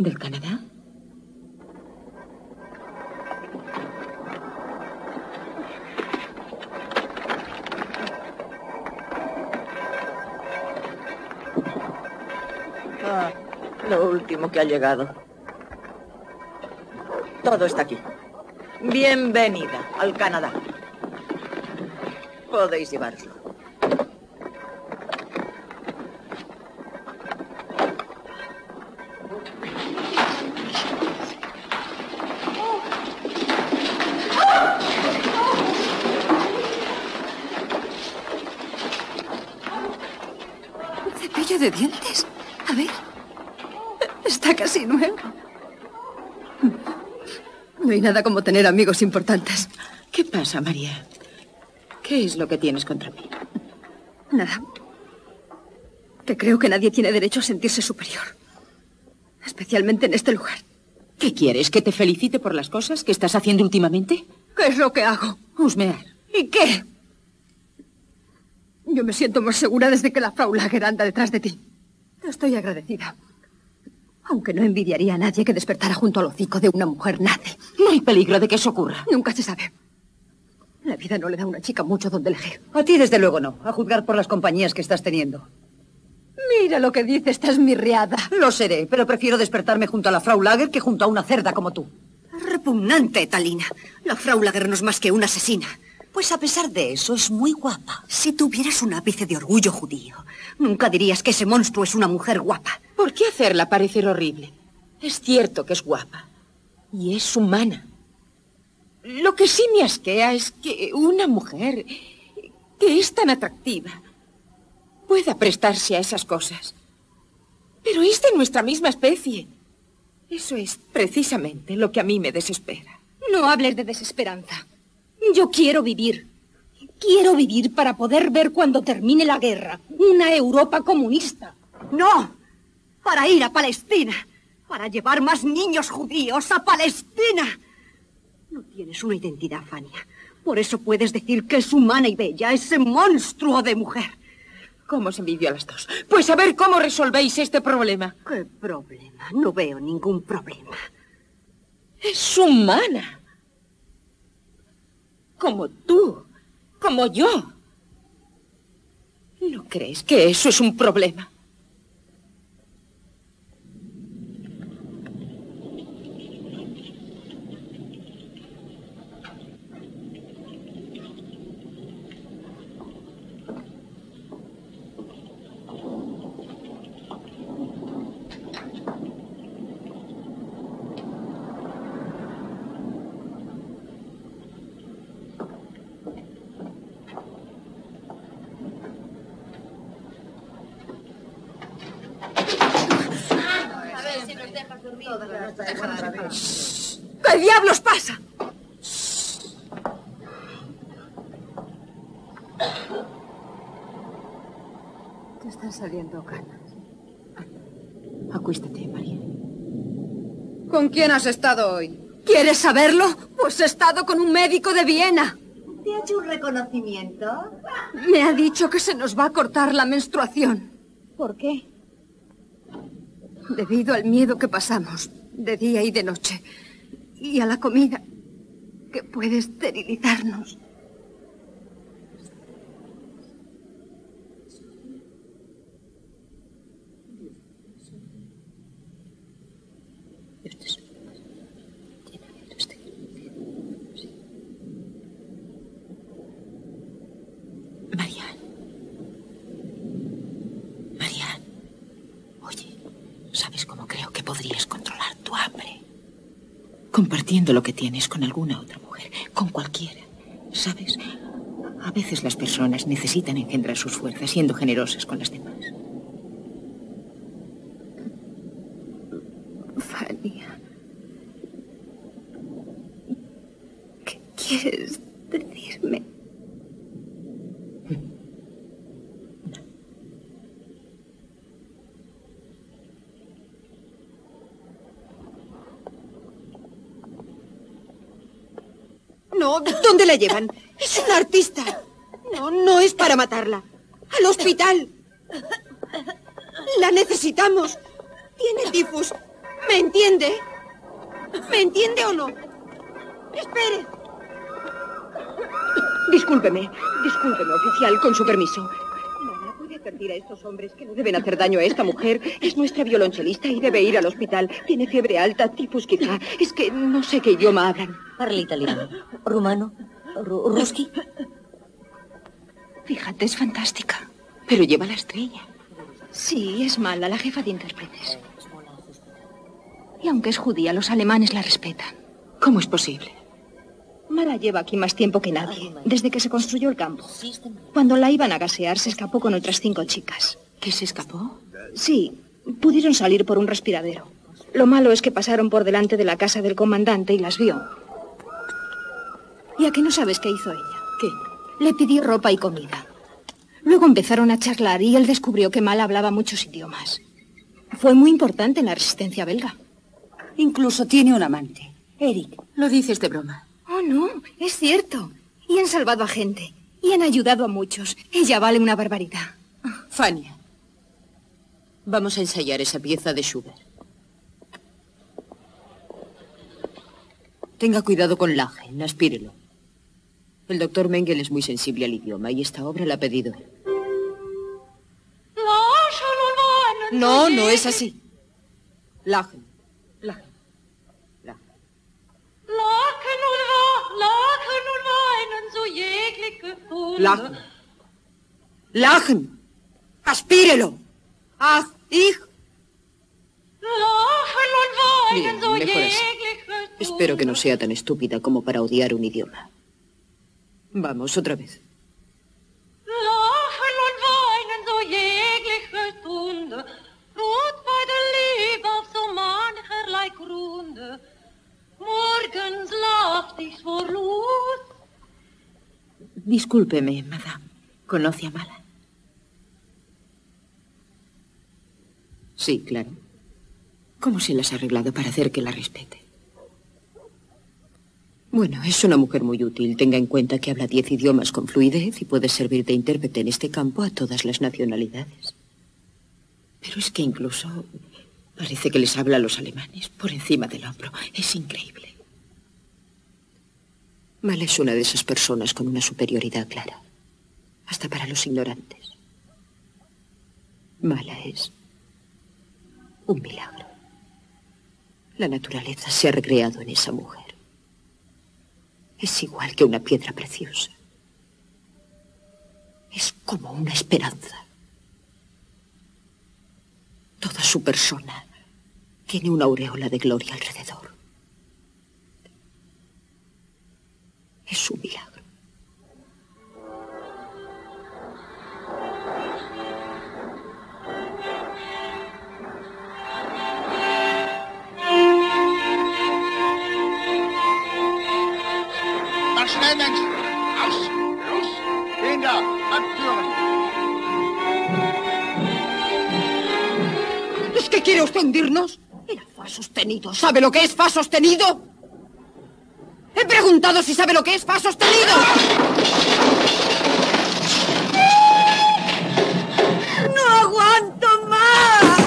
¿Del Canadá? Ah, lo último que ha llegado. Todo está aquí. Bienvenida al Canadá. Podéis llevarlo. De dientes. A ver. Está casi nuevo. No hay nada como tener amigos importantes. ¿Qué pasa, María? ¿Qué es lo que tienes contra mí? Nada. Que creo que nadie tiene derecho a sentirse superior. Especialmente en este lugar. ¿Qué quieres? ¿Que te felicite por las cosas que estás haciendo últimamente? ¿Qué es lo que hago? Husmear. ¿Y qué? Yo me siento más segura desde que la Frau Lager anda detrás de ti. Te estoy agradecida. Aunque no envidiaría a nadie que despertara junto al hocico de una mujer nazi. No hay peligro de que eso ocurra. Nunca se sabe. La vida no le da a una chica mucho donde elegir. A ti, desde luego, no. A juzgar por las compañías que estás teniendo. Mira lo que dice esta esmirriada. Lo seré, pero prefiero despertarme junto a la Frau Lager que junto a una cerda como tú. Repugnante, Talina. La Frau Lager no es más que una asesina. Pues a pesar de eso, es muy guapa. Si tuvieras un ápice de orgullo judío, nunca dirías que ese monstruo es una mujer guapa. ¿Por qué hacerla parecer horrible? Es cierto que es guapa. Y es humana. Lo que sí me asquea es que una mujer que es tan atractiva pueda prestarse a esas cosas. Pero es de nuestra misma especie. Eso es precisamente lo que a mí me desespera. No hables de desesperanza. Yo quiero vivir. Quiero vivir para poder ver cuando termine la guerra una Europa comunista. No, para ir a Palestina, para llevar más niños judíos a Palestina. No tienes una identidad, Fania. Por eso puedes decir que es humana y bella, ese monstruo de mujer. ¿Cómo se envidió a las dos? Pues a ver cómo resolvéis este problema. ¿Qué problema? No veo ningún problema. Es humana. Como tú, como yo. ¿No crees que eso es un problema? ¿Qué diablos pasa? Te están saliendo ganas. Acuéstate, María. ¿Con quién has estado hoy? ¿Quieres saberlo? Pues he estado con un médico de Viena. ¿Te ha hecho un reconocimiento? Me ha dicho que se nos va a cortar la menstruación. ¿Por qué? Debido al miedo que pasamos, de día y de noche, y a la comida que puede esterilizarnos. Marian. Marian. Oye, ¿sabes cómo creo que podrías controlar tu hambre? Lo que tienes con alguna otra mujer, con cualquiera. ¿Sabes? A veces las personas necesitan engendrar sus fuerzas siendo generosas con las demás. Fania. ¿Qué quieres decirme? No, ¿dónde la llevan? Es una artista. No, no es para matarla. Al hospital. La necesitamos. Tiene tifus. ¿Me entiende? ¿Me entiende o no? Espere. Discúlpeme, discúlpeme, oficial, con su permiso. Mamá, ¿puede advertir a estos hombres que no deben hacer daño a esta mujer? Es nuestra violonchelista y debe ir al hospital. Tiene fiebre alta, tifus quizá. Es que no sé qué idioma hablan. Parla italiano, rumano, ru- ruski. Fíjate, es fantástica. Pero lleva la estrella. Sí, es mala, la jefa de intérpretes. Y aunque es judía, los alemanes la respetan. ¿Cómo es posible? Mara lleva aquí más tiempo que nadie, desde que se construyó el campo. Cuando la iban a gasear, se escapó con otras cinco chicas. ¿Que se escapó? Sí, pudieron salir por un respiradero. Lo malo es que pasaron por delante de la casa del comandante y las vio. ¿Y a qué no sabes qué hizo ella? ¿Qué? Le pidió ropa y comida. Luego empezaron a charlar y él descubrió que Mal hablaba muchos idiomas. Fue muy importante en la resistencia belga. Incluso tiene un amante. Eric. Lo dices de broma. Oh, no, es cierto. Y han salvado a gente. Y han ayudado a muchos. Ella vale una barbaridad. Fania. Vamos a ensayar esa pieza de Schubert. Tenga cuidado con Lagen, aspírelo. El doctor Mengel es muy sensible al idioma y esta obra la ha pedido él. No, no es así. Lachen. Lachen. Lachen. Lachen. Aspírelo. Ach, ich. Bien, mejor así. Espero que no sea tan estúpida como para odiar un idioma. Vamos, otra vez. Discúlpeme, madame. ¿Conoce a Mala? Sí, claro. ¿Cómo se las ha arreglado para hacer que la respete? Bueno, es una mujer muy útil. Tenga en cuenta que habla diez idiomas con fluidez y puede servir de intérprete en este campo a todas las nacionalidades. Pero es que incluso parece que les habla a los alemanes por encima del hombro. Es increíble. Mala es una de esas personas con una superioridad clara, hasta para los ignorantes. Mala es un milagro. La naturaleza se ha recreado en esa mujer. Es igual que una piedra preciosa. Es como una esperanza. Toda su persona tiene una aureola de gloria alrededor. Es un milagro. Mach schnell, Mensch! Aus! Los! Kinder! ¿Es que quiere usted hundirnos? Era fa sostenido. ¿Sabe lo que es fa sostenido? He preguntado si sabe lo que es fa sostenido. ¡No aguanto más!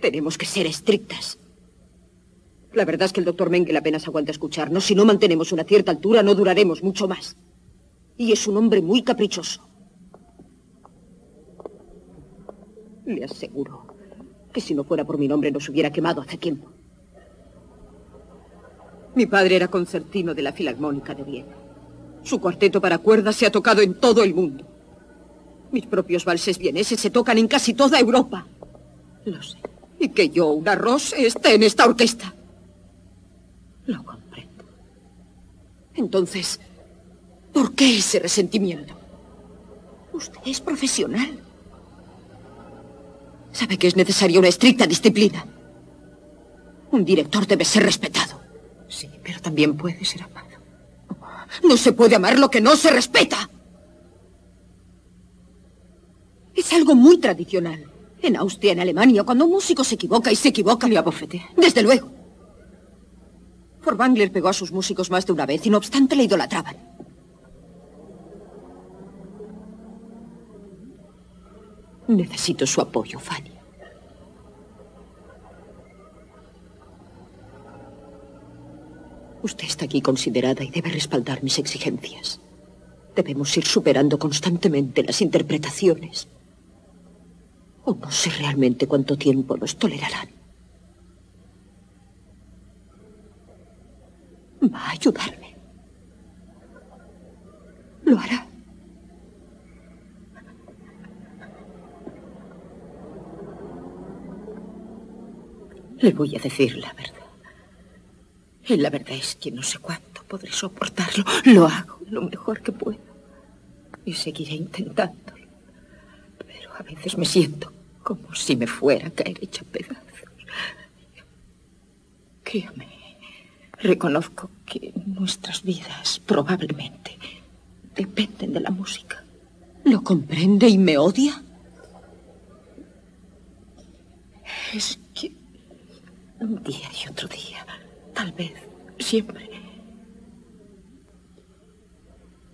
Tenemos que ser estrictas. La verdad es que el doctor Mengel apenas aguanta escucharnos. Si no mantenemos una cierta altura, no duraremos mucho más. Y es un hombre muy caprichoso. Le aseguro que si no fuera por mi nombre nos hubiera quemado hace tiempo. Mi padre era concertino de la Filarmónica de Viena. Su cuarteto para cuerdas se ha tocado en todo el mundo. Mis propios valses vieneses se tocan en casi toda Europa. Lo sé. Y que yo, una Ross, esté en esta orquesta. Lo comprendo. Entonces, ¿por qué ese resentimiento? Usted es profesional. Sabe que es necesaria una estricta disciplina. Un director debe ser respetado. Sí, pero también puede ser amado. No se puede amar lo que no se respeta. Es algo muy tradicional. En Austria, en Alemania, cuando un músico se equivoca y se equivoca... Le abofete. Desde luego. Forbangler pegó a sus músicos más de una vez y no obstante le idolatraban. Necesito su apoyo, Fanny. Usted está aquí considerada y debe respaldar mis exigencias. Debemos ir superando constantemente las interpretaciones. No sé realmente cuánto tiempo nos tolerarán. Va a ayudarme. Lo hará. Le voy a decir la verdad. Y la verdad es que no sé cuánto podré soportarlo. Lo hago lo mejor que puedo. Y seguiré intentándolo. Pero a veces me siento como si me fuera a caer hecha pedazos. Créame, reconozco que nuestras vidas probablemente dependen de la música. ¿Lo comprende y me odia? Es que un día y otro día, tal vez, siempre.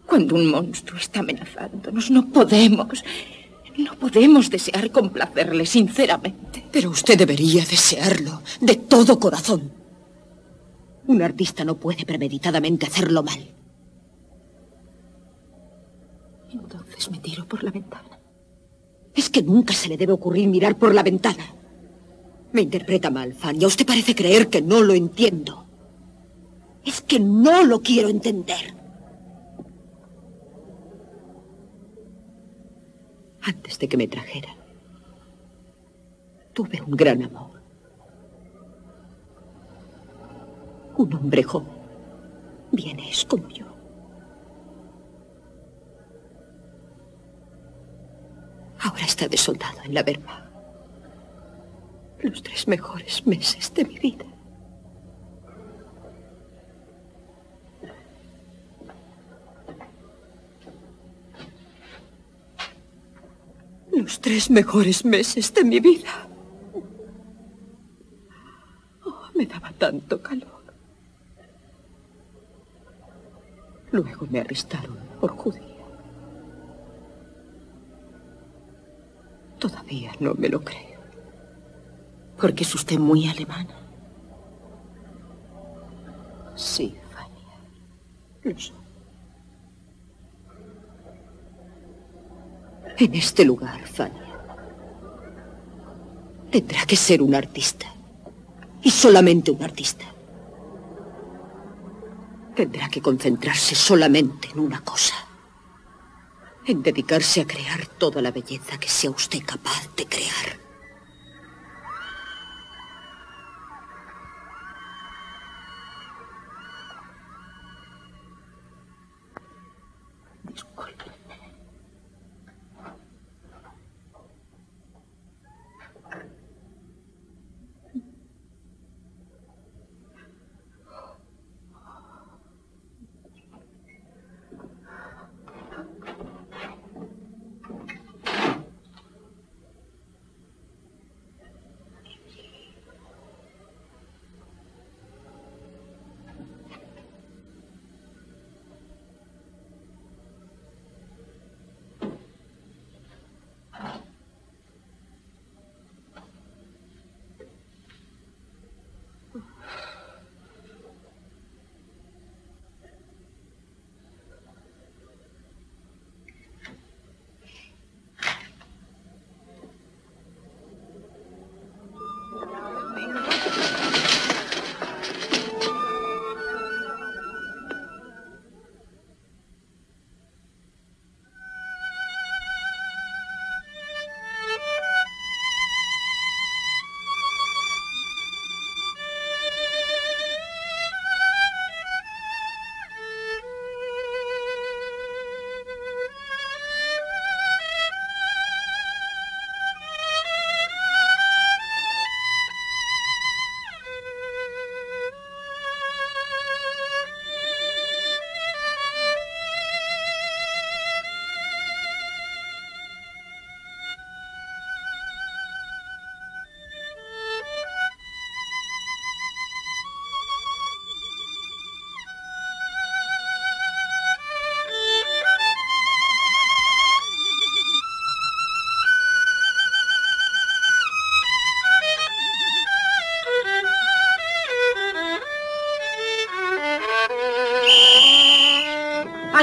Cuando un monstruo está amenazándonos, no podemos, no podemos desear complacerle sinceramente. Pero usted debería desearlo de todo corazón. Un artista no puede premeditadamente hacerlo mal. Entonces me tiro por la ventana. Es que nunca se le debe ocurrir mirar por la ventana. Me interpreta mal, Fanny. A usted parece creer que no lo entiendo. Es que no lo quiero entender. Antes de que me trajeran, tuve un gran amor. Un hombre joven. Bien es como yo. Ahora está de soldado en la Wehrmacht. Los tres mejores meses de mi vida. Los tres mejores meses de mi vida. Oh, me daba tanto calor. Luego me arrestaron por judía. Todavía no me lo creo. Porque es usted muy alemana. Sí, Fania. Lo soy. En este lugar, Fania, tendrá que ser un artista. Y solamente un artista. Tendrá que concentrarse solamente en una cosa. En dedicarse a crear toda la belleza que sea usted capaz de crear.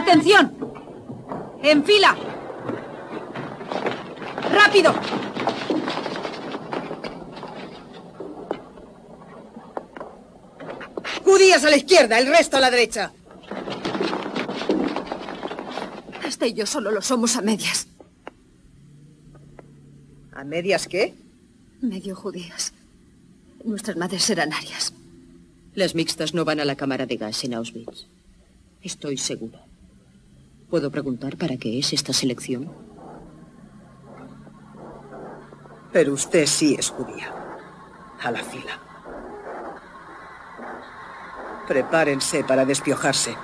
¡Atención! ¡En fila! ¡Rápido! Judías a la izquierda, el resto a la derecha. Este y yo solo lo somos a medias. ¿A medias qué? Medio judías. Nuestras madres eran arias. Las mixtas no van a la cámara de gas en Auschwitz. Estoy segura. ¿Puedo preguntar para qué es esta selección? Pero usted sí es judía. A la fila. Prepárense para despiojarse.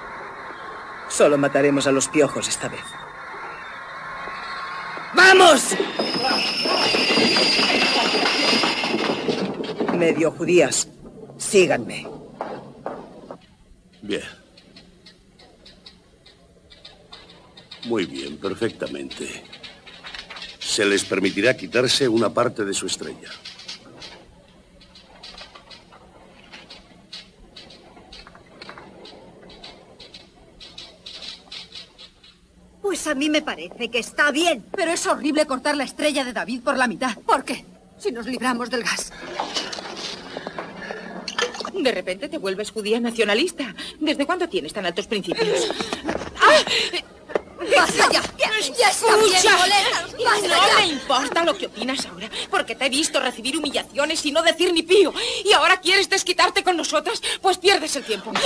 Solo mataremos a los piojos esta vez. ¡Vamos! Medio judías, síganme. Bien. Muy bien, perfectamente. Se les permitirá quitarse una parte de su estrella. Pues a mí me parece que está bien. Pero es horrible cortar la estrella de David por la mitad. ¿Por qué? Si nos libramos del gas. De repente te vuelves judía nacionalista. ¿Desde cuándo tienes tan altos principios? ¡Ah! ¡Basta ya! ¡Ya está bien, Escucha. boletas! ¡Basta No ya! me importa lo que opinas ahora, porque te he visto recibir humillaciones y no decir ni pío. Y ahora quieres desquitarte con nosotras, pues pierdes el tiempo.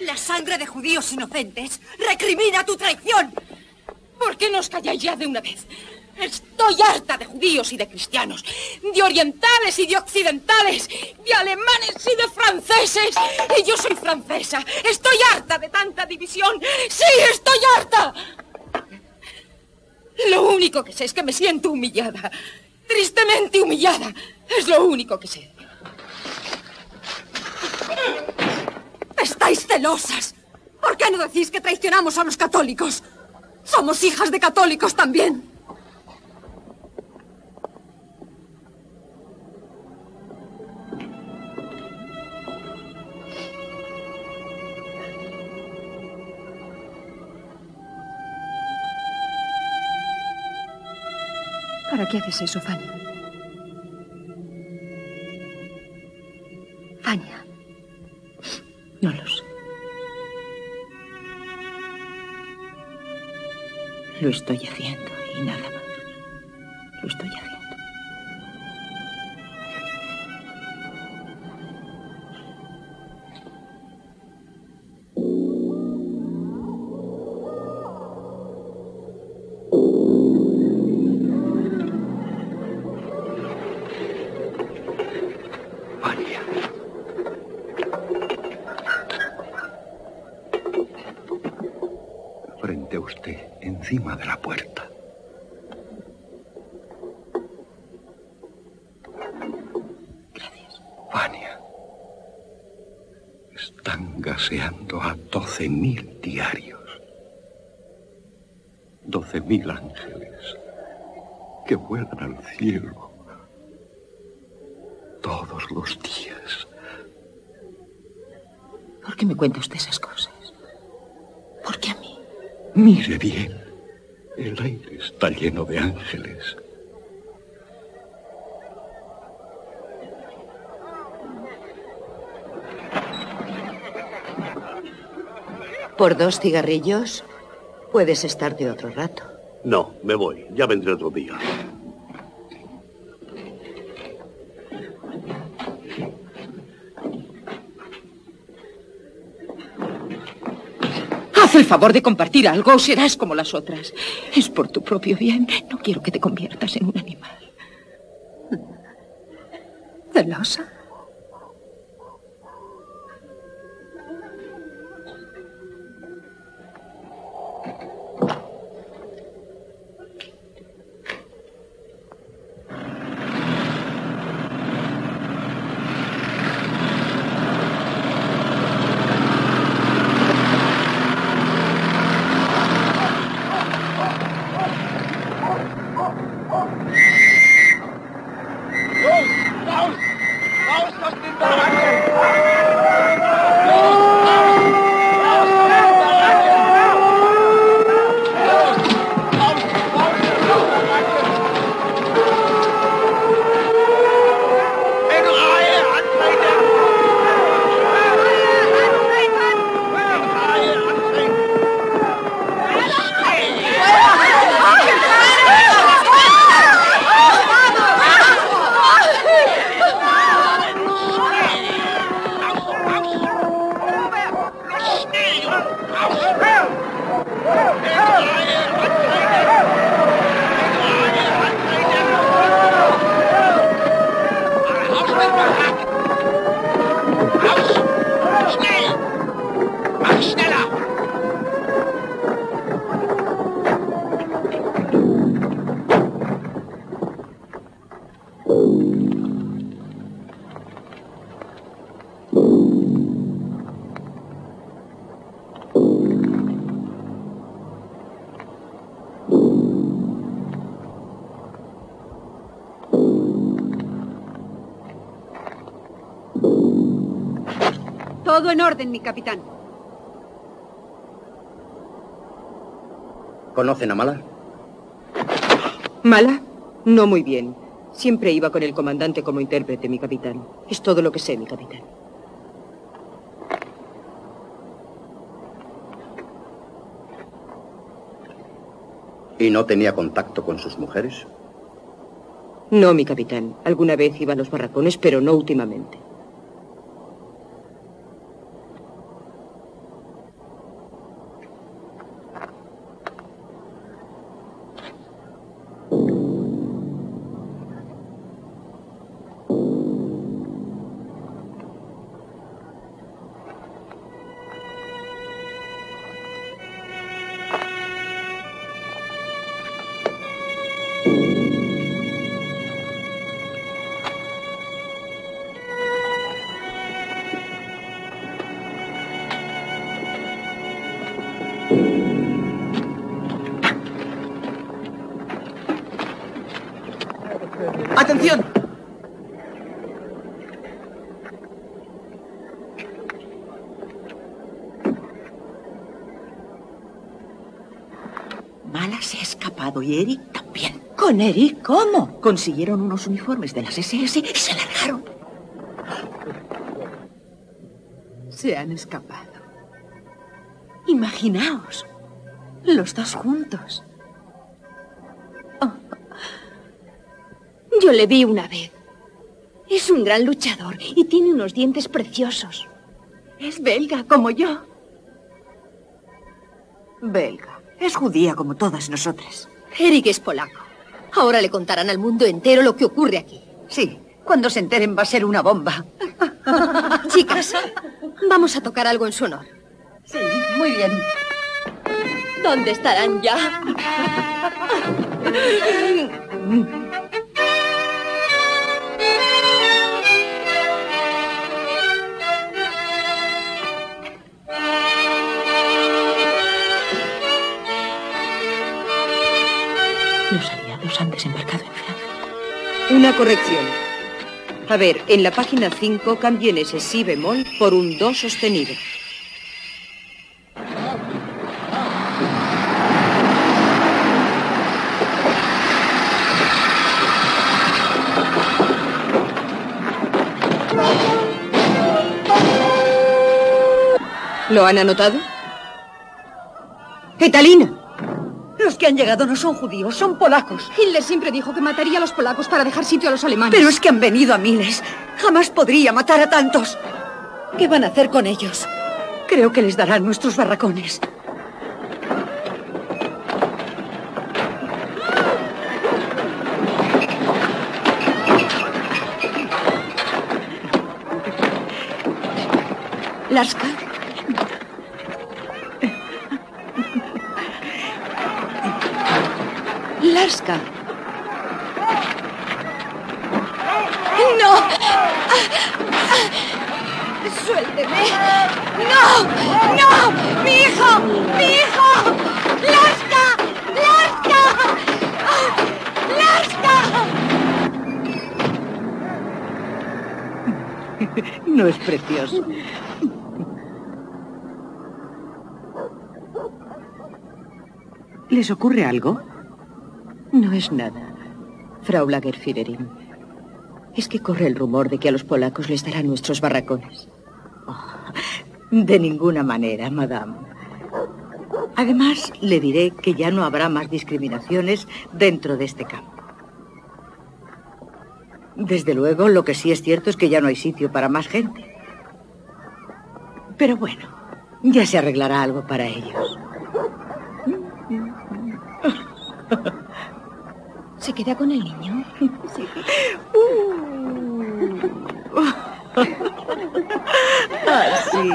La sangre de judíos inocentes recrimina tu traición. ¿Por qué no os calláis ya de una vez? Estoy harta de judíos y de cristianos, de orientales y de occidentales, de alemanes y de franceses. Y yo soy francesa. Estoy harta de tanta división. Sí, estoy harta. Lo único que sé es que me siento humillada. Tristemente humillada. Es lo único que sé. Estáis celosas. ¿Por qué no decís que traicionamos a los católicos? Somos hijas de católicos también. ¿Para qué haces eso, Fanny? Fania. No lo sé. Lo estoy haciendo y nada más. Lo estoy haciendo. Todos los días. ¿Por qué me cuenta usted esas cosas? ¿Por qué a mí? Mire bien. El aire está lleno de ángeles. Por dos cigarrillos puedes estarte otro rato. No, me voy. Ya vendré otro día. El favor de compartir algo o serás como las otras. Es por tu propio bien. No quiero que te conviertas en un animal. ¿Celosa? Capitán. ¿Conocen a Mala? ¿Mala? No muy bien. Siempre iba con el comandante como intérprete, mi capitán. Es todo lo que sé, mi capitán. ¿Y no tenía contacto con sus mujeres? No, mi capitán. Alguna vez iba a los barracones, pero no últimamente. Y Eric también. ¿Con Eric? ¿Cómo? Consiguieron unos uniformes de las SS y se largaron. Se han escapado. Imaginaos, los dos juntos. Yo le vi una vez. Es un gran luchador y tiene unos dientes preciosos. Es belga, como yo. Belga. Es judía como todas nosotras. Eric es polaco. Ahora le contarán al mundo entero lo que ocurre aquí. Sí, cuando se enteren va a ser una bomba. Chicas, vamos a tocar algo en su honor. Sí, muy bien. ¿Dónde estarán ya? Aliados han desembarcado en Francia. Una corrección. A ver, en la página 5 cambien ese si bemol por un do sostenido. ¿Lo han anotado? ¡Catalina! Los que han llegado no son judíos, son polacos. Hitler siempre dijo que mataría a los polacos para dejar sitio a los alemanes. Pero es que han venido a miles. Jamás podría matar a tantos. ¿Qué van a hacer con ellos? Creo que les darán nuestros barracones. Laska. Larska. ¡No! ¡Suélteme! ¡No! ¡No! ¡Mi hijo! ¡Mi hijo! ¡Laska! ¡Laska! ¡Laska! No es precioso. ¿Les ocurre algo? No es nada, Frau Lagerführerin. Es que corre el rumor de que a los polacos les darán nuestros barracones. De ninguna manera, madame. Además, le diré que ya no habrá más discriminaciones dentro de este campo. Desde luego, lo que sí es cierto es que ya no hay sitio para más gente. Pero bueno, ya se arreglará algo para ellos. ¿Se queda con el niño? Sí. Así.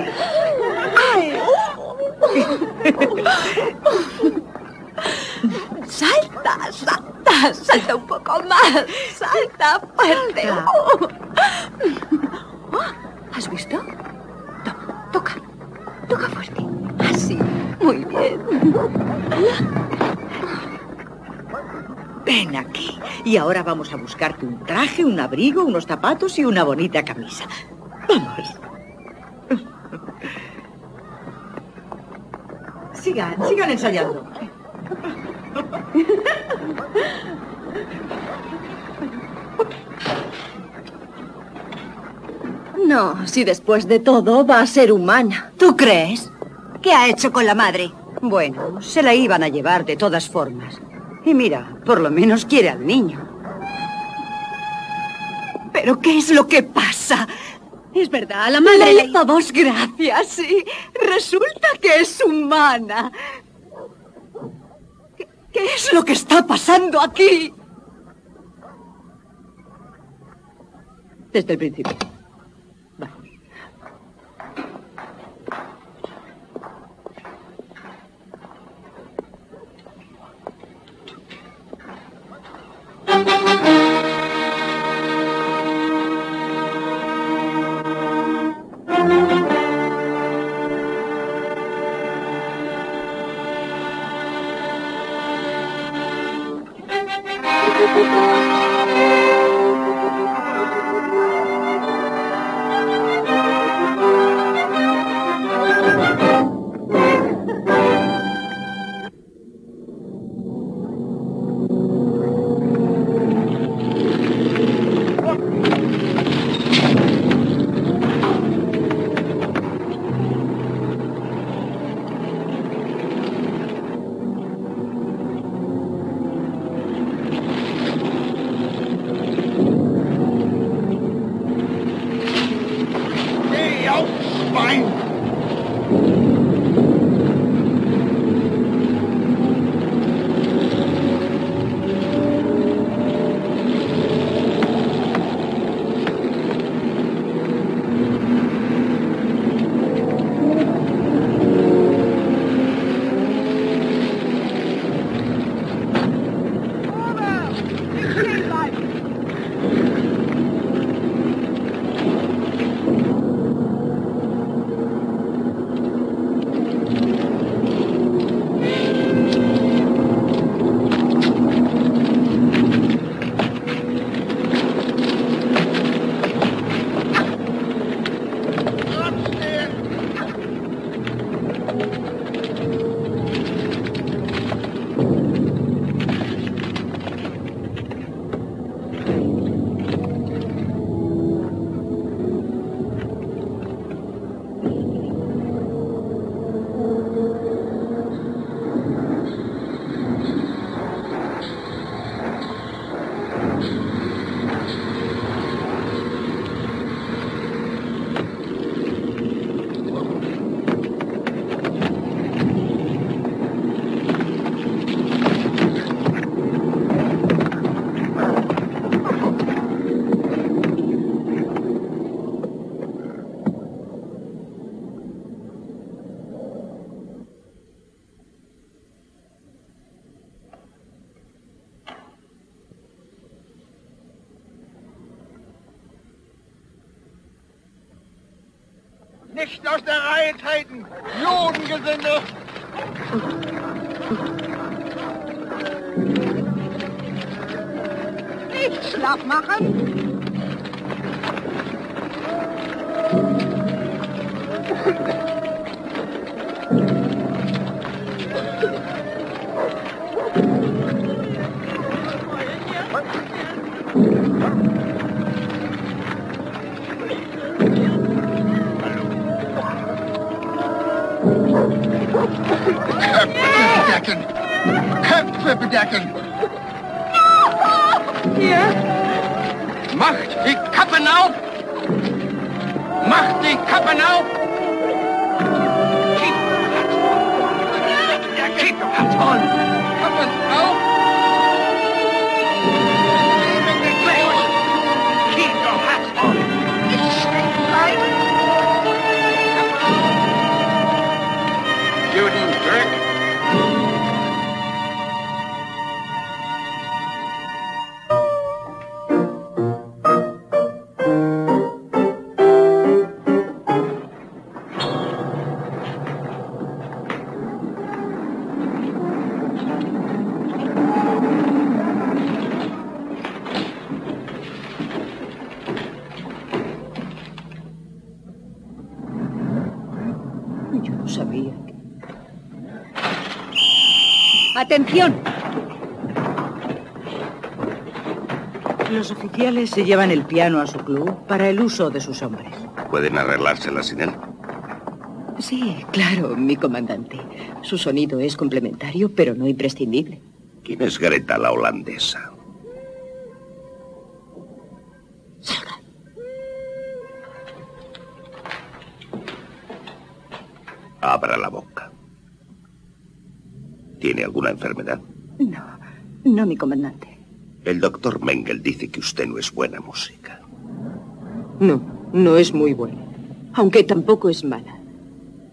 ¡Salta, salta! ¡Salta un poco más! ¡Salta fuerte! Oh, ¿Has visto? To- toca. Toca fuerte. Así. Muy bien. Ven aquí. Y ahora vamos a buscarte un traje, un abrigo, unos zapatos y una bonita camisa. Vamos. Sigan, sigan ensayando. No, si después de todo va a ser humana. ¿Tú crees? ¿Qué ha hecho con la madre? Bueno, se la iban a llevar de todas formas. Y mira, por lo menos quiere al niño. ¿Pero qué es lo que pasa? Es verdad, la madre le hizo dos gracias y resulta que es humana. ¿Qué, qué es lo que está pasando aquí? Desde el principio. Nicht aus der Reihe treten! Judengesinde! Nicht schlapp machen! Köpfe bedecken! Köpfe bedecken! Hier! Macht die Kappen auf! Macht die Kappen auf! Keep Keep! Kappen auf! Atención. Los oficiales se llevan el piano a su club para el uso de sus hombres. ¿Pueden arreglársela sin él? Sí, claro, mi comandante. Su sonido es complementario, pero no imprescindible. ¿Quién es Greta la holandesa? Alguna enfermedad? No, no, mi comandante. El doctor Mengel dice que usted no es buena música. No, no es muy buena. Aunque tampoco es mala.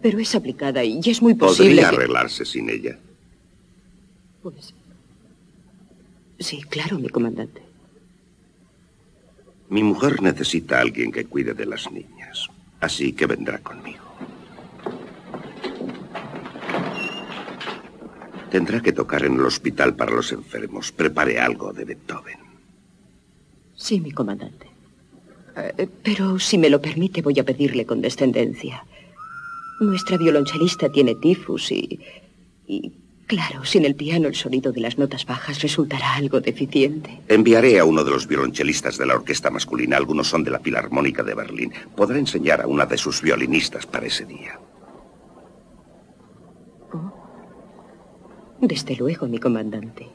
Pero es aplicada y es muy posible ¿Podría que- arreglarse sin ella? Pues... Sí, claro, mi comandante. Mi mujer necesita a alguien que cuide de las niñas. Así que vendrá conmigo. Tendrá que tocar en el hospital para los enfermos. Prepare algo de Beethoven. Sí, mi comandante. Eh, pero si me lo permite, voy a pedirle condescendencia. Nuestra violonchelista tiene tifus y... y claro, sin el piano el sonido de las notas bajas resultará algo deficiente. Enviaré a uno de los violonchelistas de la orquesta masculina. Algunos son de la Filarmónica de Berlín. Podrá enseñar a una de sus violinistas para ese día. Desde luego, mi comandante.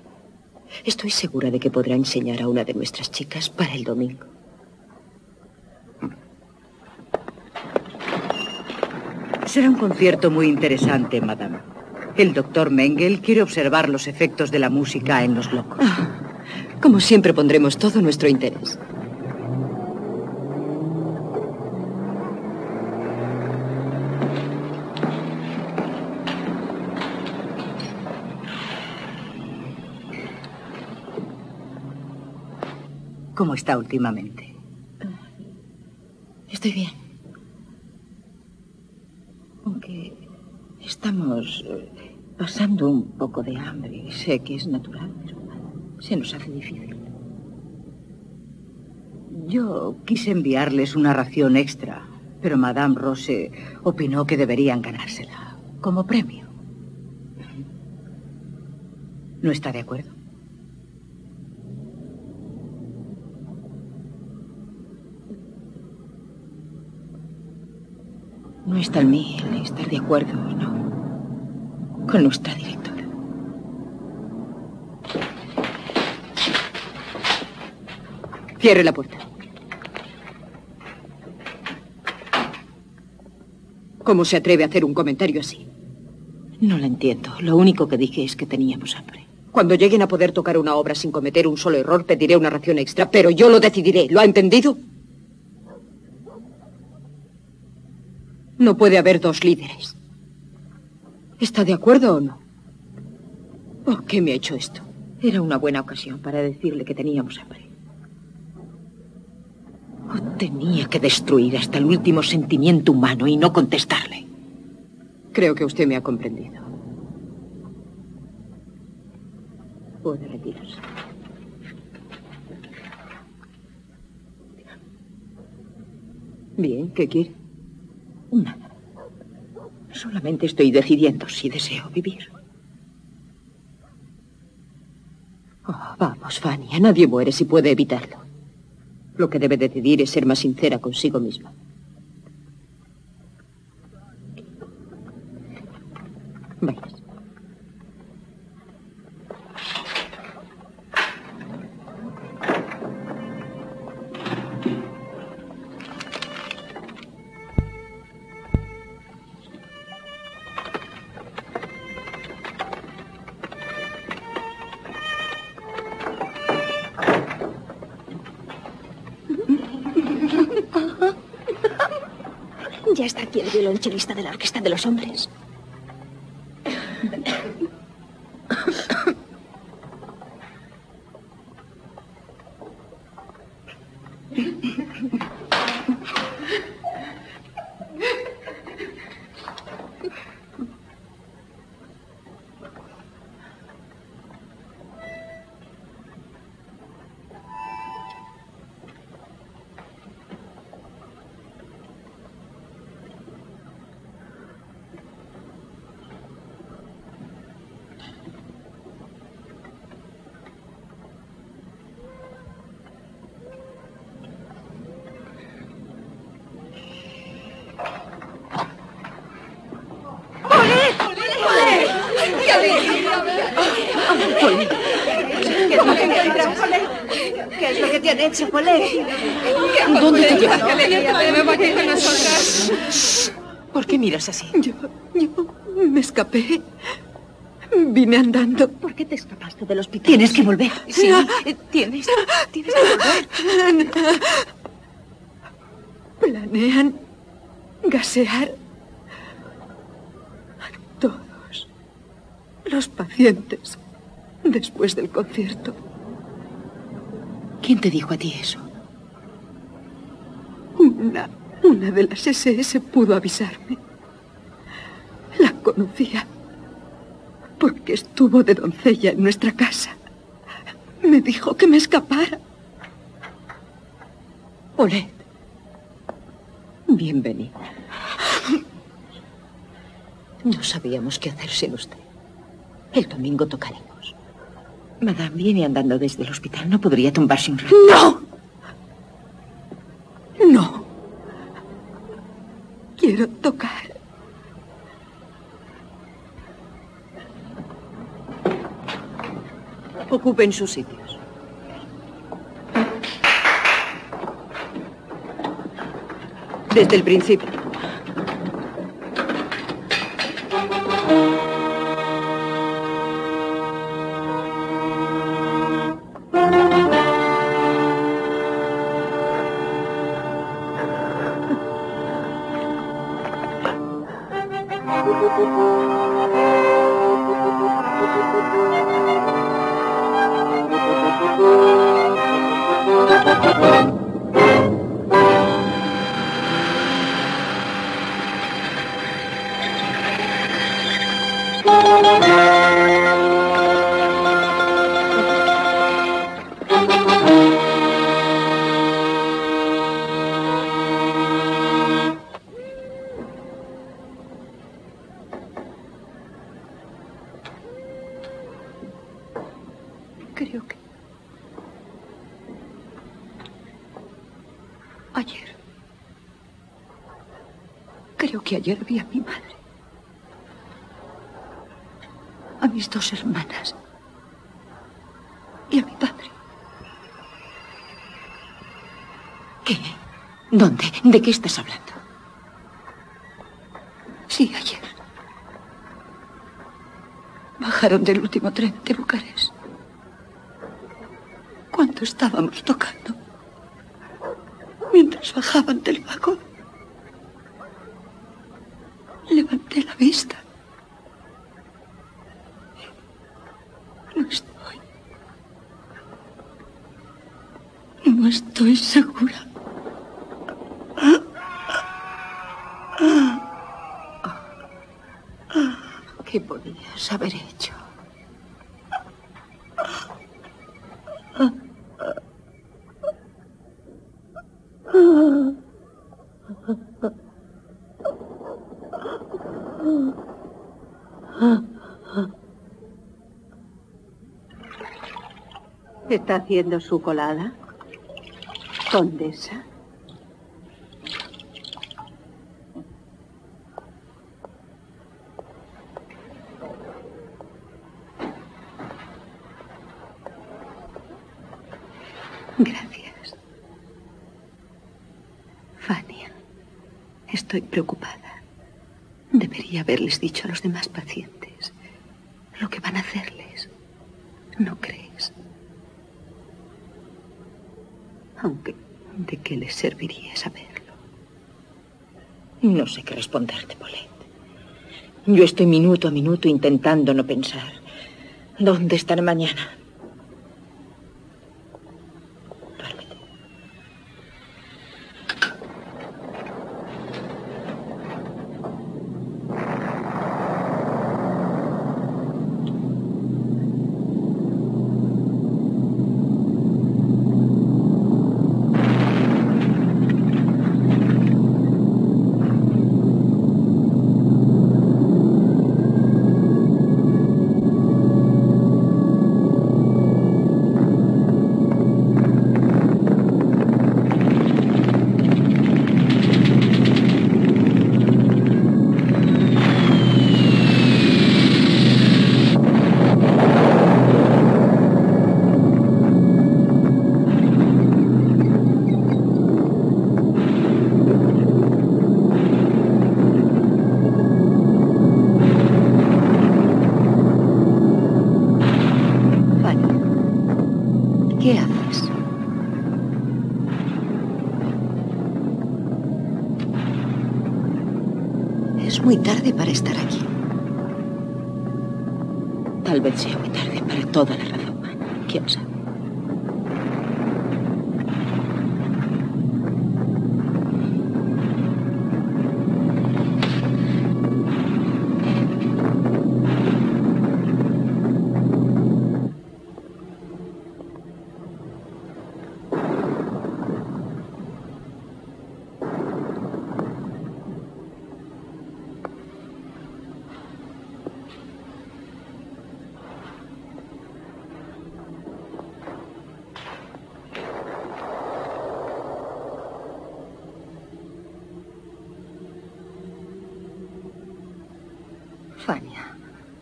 Estoy segura de que podrá enseñar a una de nuestras chicas para el domingo. Será un concierto muy interesante, madame. El doctor Mengel quiere observar los efectos de la música en los locos. Como siempre pondremos todo nuestro interés. ¿Cómo está últimamente? Estoy bien. Aunque estamos eh, pasando un poco de hambre. Sé que es natural, pero se nos hace difícil. Yo quise enviarles una ración extra, pero Madame Rose opinó que deberían ganársela como premio. ¿No está de acuerdo? No está en mí el estar de acuerdo, no. Con nuestra directora. Cierre la puerta. ¿Cómo se atreve a hacer un comentario así? No lo entiendo. Lo único que dije es que teníamos hambre. Cuando lleguen a poder tocar una obra sin cometer un solo error, pediré una ración extra, pero yo lo decidiré. ¿Lo ha entendido? No puede haber dos líderes. ¿Está de acuerdo o no? ¿Por qué me ha hecho esto? Era una buena ocasión para decirle que teníamos hambre. Tenía que destruir hasta el último sentimiento humano y no contestarle. Creo que usted me ha comprendido. Puede retirarse. Bien, ¿qué quiere? Nada. Solamente estoy decidiendo si deseo vivir. Oh, vamos, Fanny, a nadie muere si puede evitarlo. Lo que debe decidir es ser más sincera consigo misma. Vaya. De los Hombres. Miras así? Yo, yo me escapé. Vine andando. ¿Por qué te escapaste del hospital? Tienes que volver. Sí, eh, tienes, tienes que volver. Planean gasear a todos los pacientes después del concierto. ¿Quién te dijo a ti eso? Una, una de las SS pudo avisarme. La conocía porque estuvo de doncella en nuestra casa. Me dijo que me escapara. Paulette. Bienvenida. No sabíamos qué hacer sin usted. El domingo tocaremos. Madame viene andando desde el hospital. ¿No podría tumbarse un rato? ¡No! No. Quiero tocar. Ocupen sus sitios. Desde el principio. Creo que ayer vi a mi madre. A mis dos hermanas. Y a mi padre. ¿Qué? ¿Dónde? ¿De qué estás hablando? Sí, ayer. Bajaron del último tren de Bucarest. Cuando estábamos tocando. Mientras bajaban del vagón. Levanté la vista. No estoy. No estoy segura. ¿Qué podías haber hecho? ¿Está haciendo su colada? Condesa. Gracias. Fania, estoy preocupada. Debería haberles dicho a los demás pacientes lo que van a hacerles. ¿No crees? Aunque, ¿de qué les serviría saberlo? No sé qué responderte, Paulette. Yo estoy minuto a minuto intentando no pensar. ¿Dónde estaré mañana?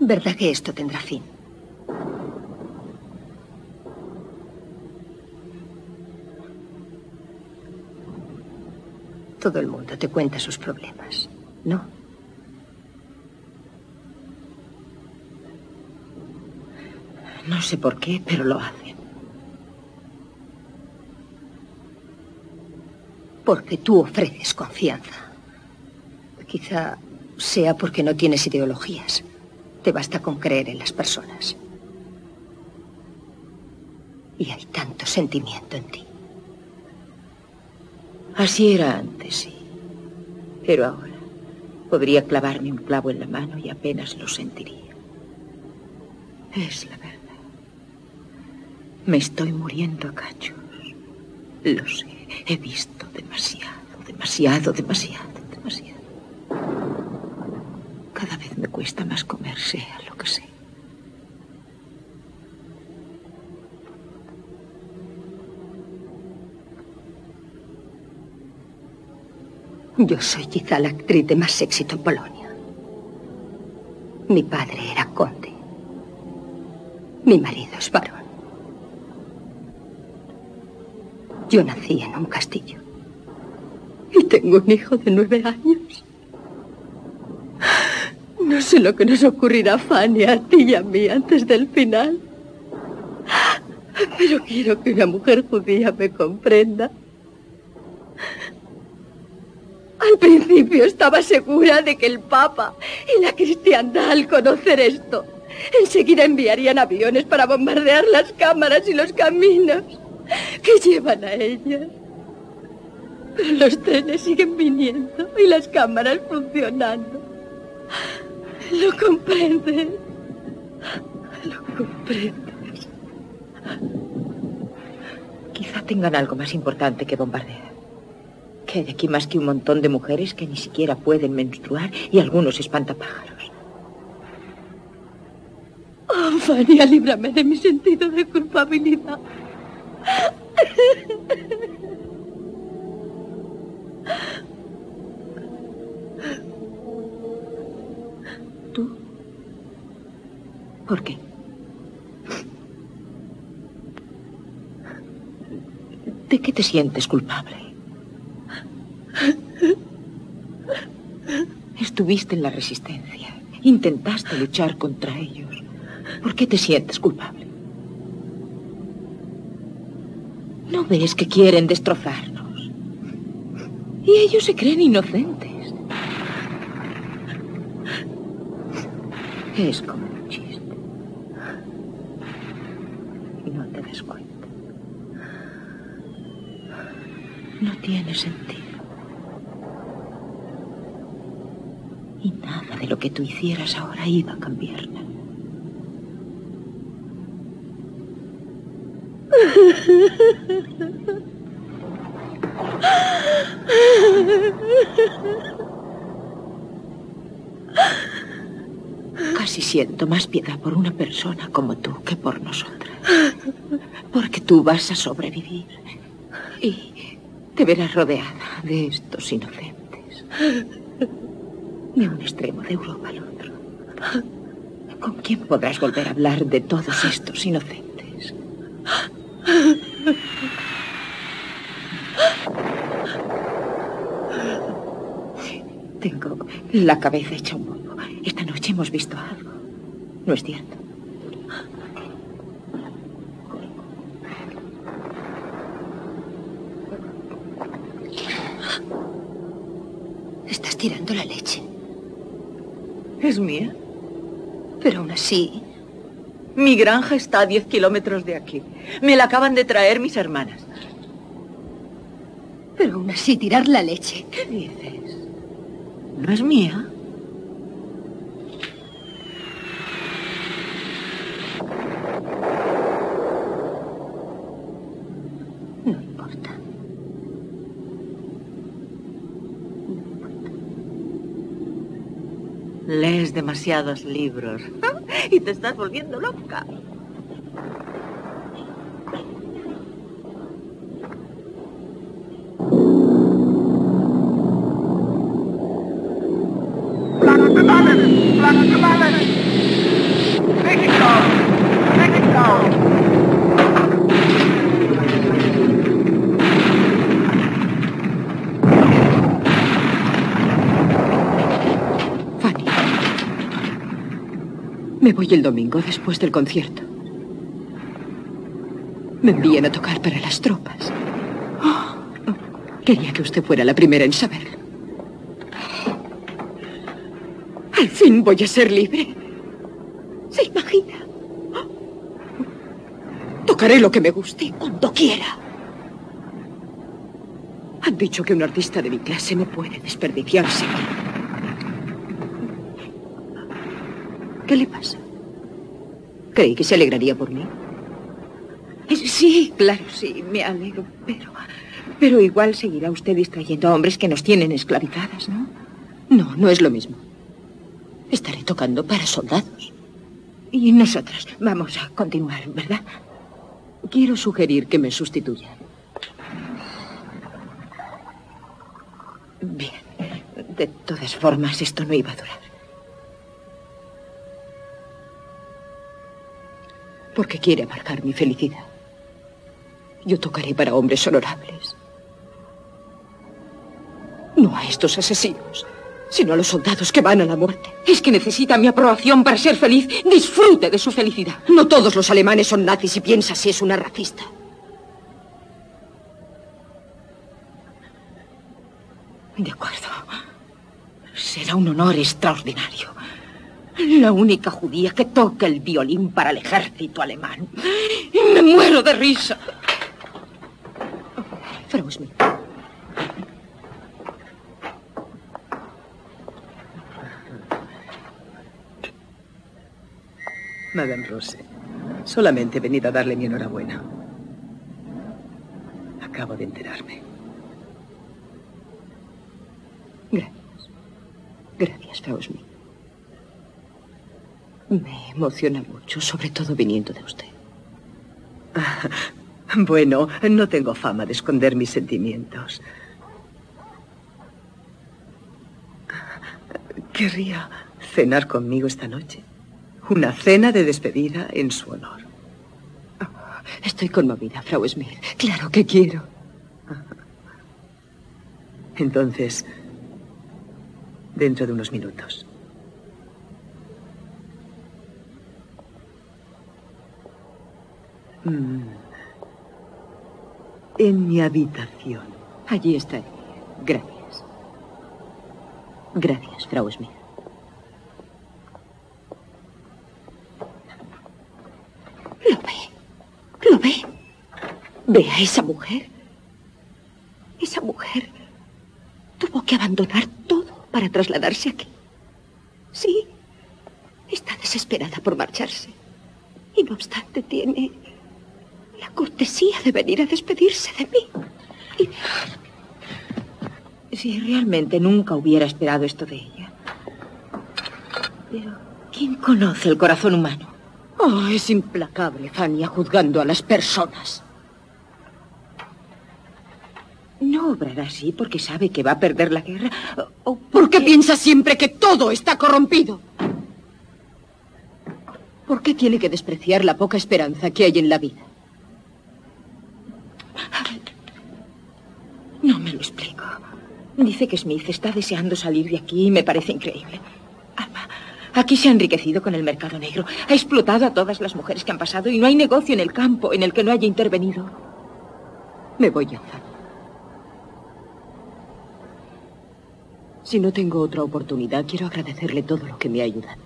¿Verdad que esto tendrá fin? Todo el mundo te cuenta sus problemas, ¿no? No sé por qué, pero lo hacen. Porque tú ofreces confianza. Quizá sea porque no tienes ideologías. Te basta con creer en las personas. Y hay tanto sentimiento en ti. Así era antes, sí. Pero ahora podría clavarme un clavo en la mano y apenas lo sentiría. Es la verdad. Me estoy muriendo a cachos. Lo sé. He visto demasiado, demasiado, demasiado, demasiado. Cada vez me cuesta más comer, sea lo que sea. Yo soy quizá la actriz de más éxito en Polonia. Mi padre era conde. Mi marido es varón. Yo nací en un castillo. Y tengo un hijo de nueve años. Sé lo que nos ocurrirá, Fanny, a ti y a mí antes del final. Pero quiero que una mujer judía me comprenda. Al principio estaba segura de que el Papa y la cristiandad al conocer esto enseguida enviarían aviones para bombardear las cámaras y los caminos que llevan a ellas. Pero los trenes siguen viniendo y las cámaras funcionando. ¿Lo comprendes? ¿Lo comprendes? Quizá tengan algo más importante que bombardear. Que hay aquí más que un montón de mujeres que ni siquiera pueden menstruar y algunos espantapájaros. Oh, Fania, líbrame de mi sentido de culpabilidad. ¿Por qué? ¿De qué te sientes culpable? Estuviste en la resistencia. Intentaste luchar contra ellos. ¿Por qué te sientes culpable? ¿No ves que quieren destrozarnos? Y ellos se creen inocentes. Es como un chiste. Y no te des cuenta. No tiene sentido. Y nada de lo que tú hicieras ahora iba a cambiarla. Casi siento más piedad por una persona como tú que por nosotras. Porque tú vas a sobrevivir. Y te verás rodeada de estos inocentes. De un extremo de Europa al otro. ¿Con quién podrás volver a hablar de todos estos inocentes? Tengo la cabeza hecha un polvo. Esta noche hemos visto algo. ¿No es cierto? Tirando la leche. ¿Es mía? Pero aún así... Mi granja está a 10 kilómetros de aquí. Me la acaban de traer mis hermanas. Pero aún así tirar la leche. ¿Qué dices? ¿No es mía? No importa. Lees demasiados libros y te estás volviendo loca. Fanny. Me voy el domingo después del concierto. Me envían a tocar para las tropas. Quería que usted fuera la primera en saberlo. Al fin voy a ser libre. ¿Se imagina? Tocaré lo que me guste cuando quiera. Han dicho que un artista de mi clase no puede desperdiciarse. ¿Qué le pasa? Creí que se alegraría por mí. Eh, Sí, claro, sí, me alegro, pero... Pero igual seguirá usted distrayendo a hombres que nos tienen esclavizadas, ¿no? No, no es lo mismo. Estaré tocando para soldados. Y nosotras vamos a continuar, ¿verdad? Quiero sugerir que me sustituyan. Bien. De todas formas, esto no iba a durar. Porque quiere abarcar mi felicidad. Yo tocaré para hombres honorables. No a estos asesinos, sino a los soldados que van a la muerte. Es que necesita mi aprobación para ser feliz. Disfrute de su felicidad. No todos los alemanes son nazis y piensa si es una racista. De acuerdo. Será un honor extraordinario. La única judía que toca el violín para el ejército alemán. Y me muero de risa. Frau Smith. Madame Rose, solamente he venido a darle mi enhorabuena. Acabo de enterarme. Gracias. Gracias, Frau Smith. Me emociona mucho, sobre todo viniendo de usted. Bueno, no tengo fama de esconder mis sentimientos. Querría cenar conmigo esta noche. Una cena de despedida en su honor. Estoy conmovida, Frau Smith. Claro que quiero. Entonces, dentro de unos minutos. Mm. En mi habitación. Allí estaré. Gracias. Gracias, Frau Smith. ¿Lo ve? ¿Lo ve? ¿Ve a esa mujer? Esa mujer tuvo que abandonar todo para trasladarse aquí. Sí, está desesperada por marcharse. Y no obstante tiene la cortesía de venir a despedirse de mí. Y... Si realmente nunca hubiera esperado esto de ella. Pero, ¿quién conoce el corazón humano? Oh, es implacable, Fania, juzgando a las personas. No obrará así porque sabe que va a perder la guerra. ¿O por qué piensa siempre que todo está corrompido? ¿Por qué tiene que despreciar la poca esperanza que hay en la vida? No me lo explico. Dice que Smith está deseando salir de aquí y me parece increíble. Aquí se ha enriquecido con el mercado negro. Ha explotado a todas las mujeres que han pasado y no hay negocio en el campo en el que no haya intervenido. Me voy Fanny. Si no tengo otra oportunidad, quiero agradecerle todo lo que me ha ayudado.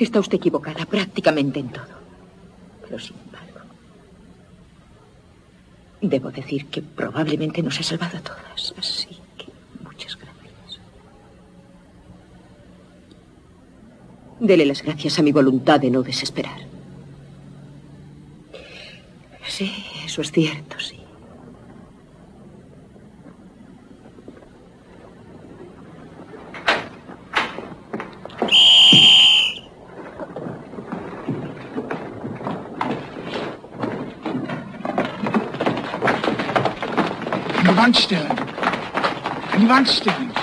Está usted equivocada prácticamente en todo. Pero sin embargo, debo decir que probablemente nos ha salvado a todas. Así que muchas gracias. Dele las gracias a mi voluntad de no desesperar. Sí, eso es cierto, sí. Wand stellen. An die Wand stellen.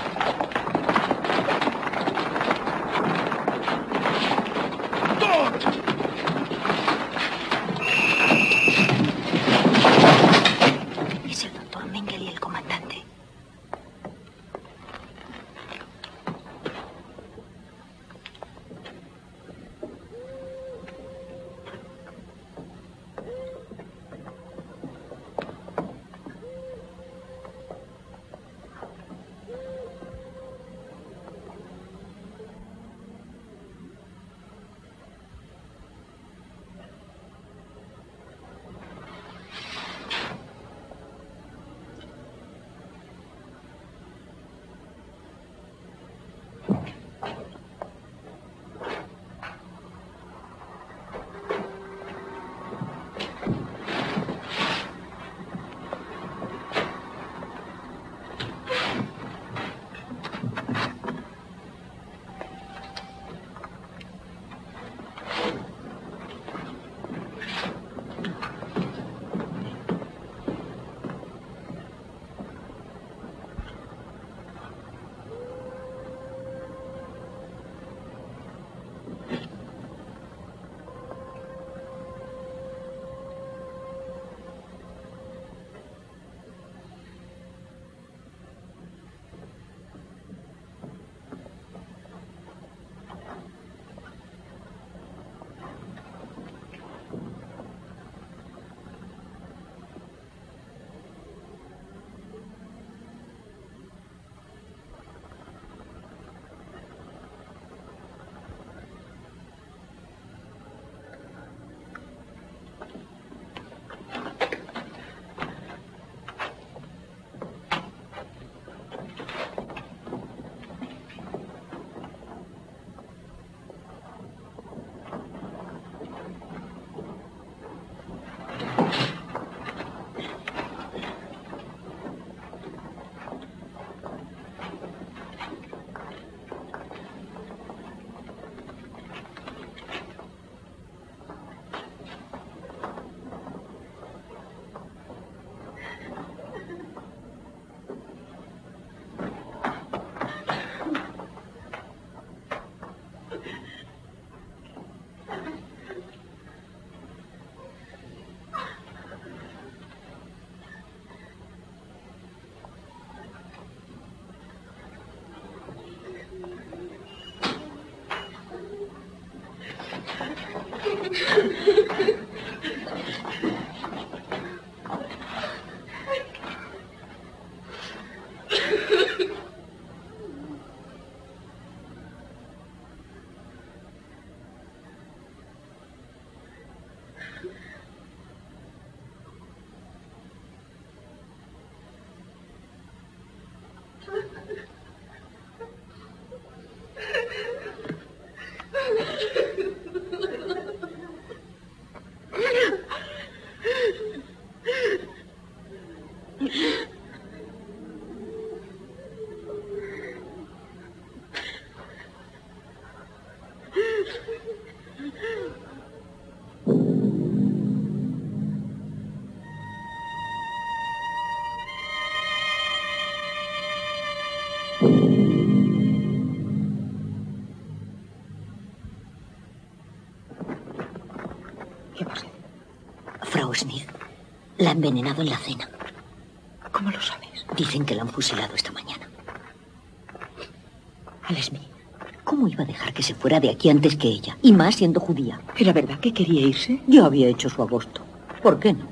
Envenenado en la cena. ¿Cómo lo sabes? Dicen que la han fusilado esta mañana. Al Smith. ¿Cómo ¿Cómo iba a dejar que se fuera de aquí antes que ella? Y más siendo judía. ¿Era verdad que quería irse? Yo había hecho su agosto. ¿Por qué? No,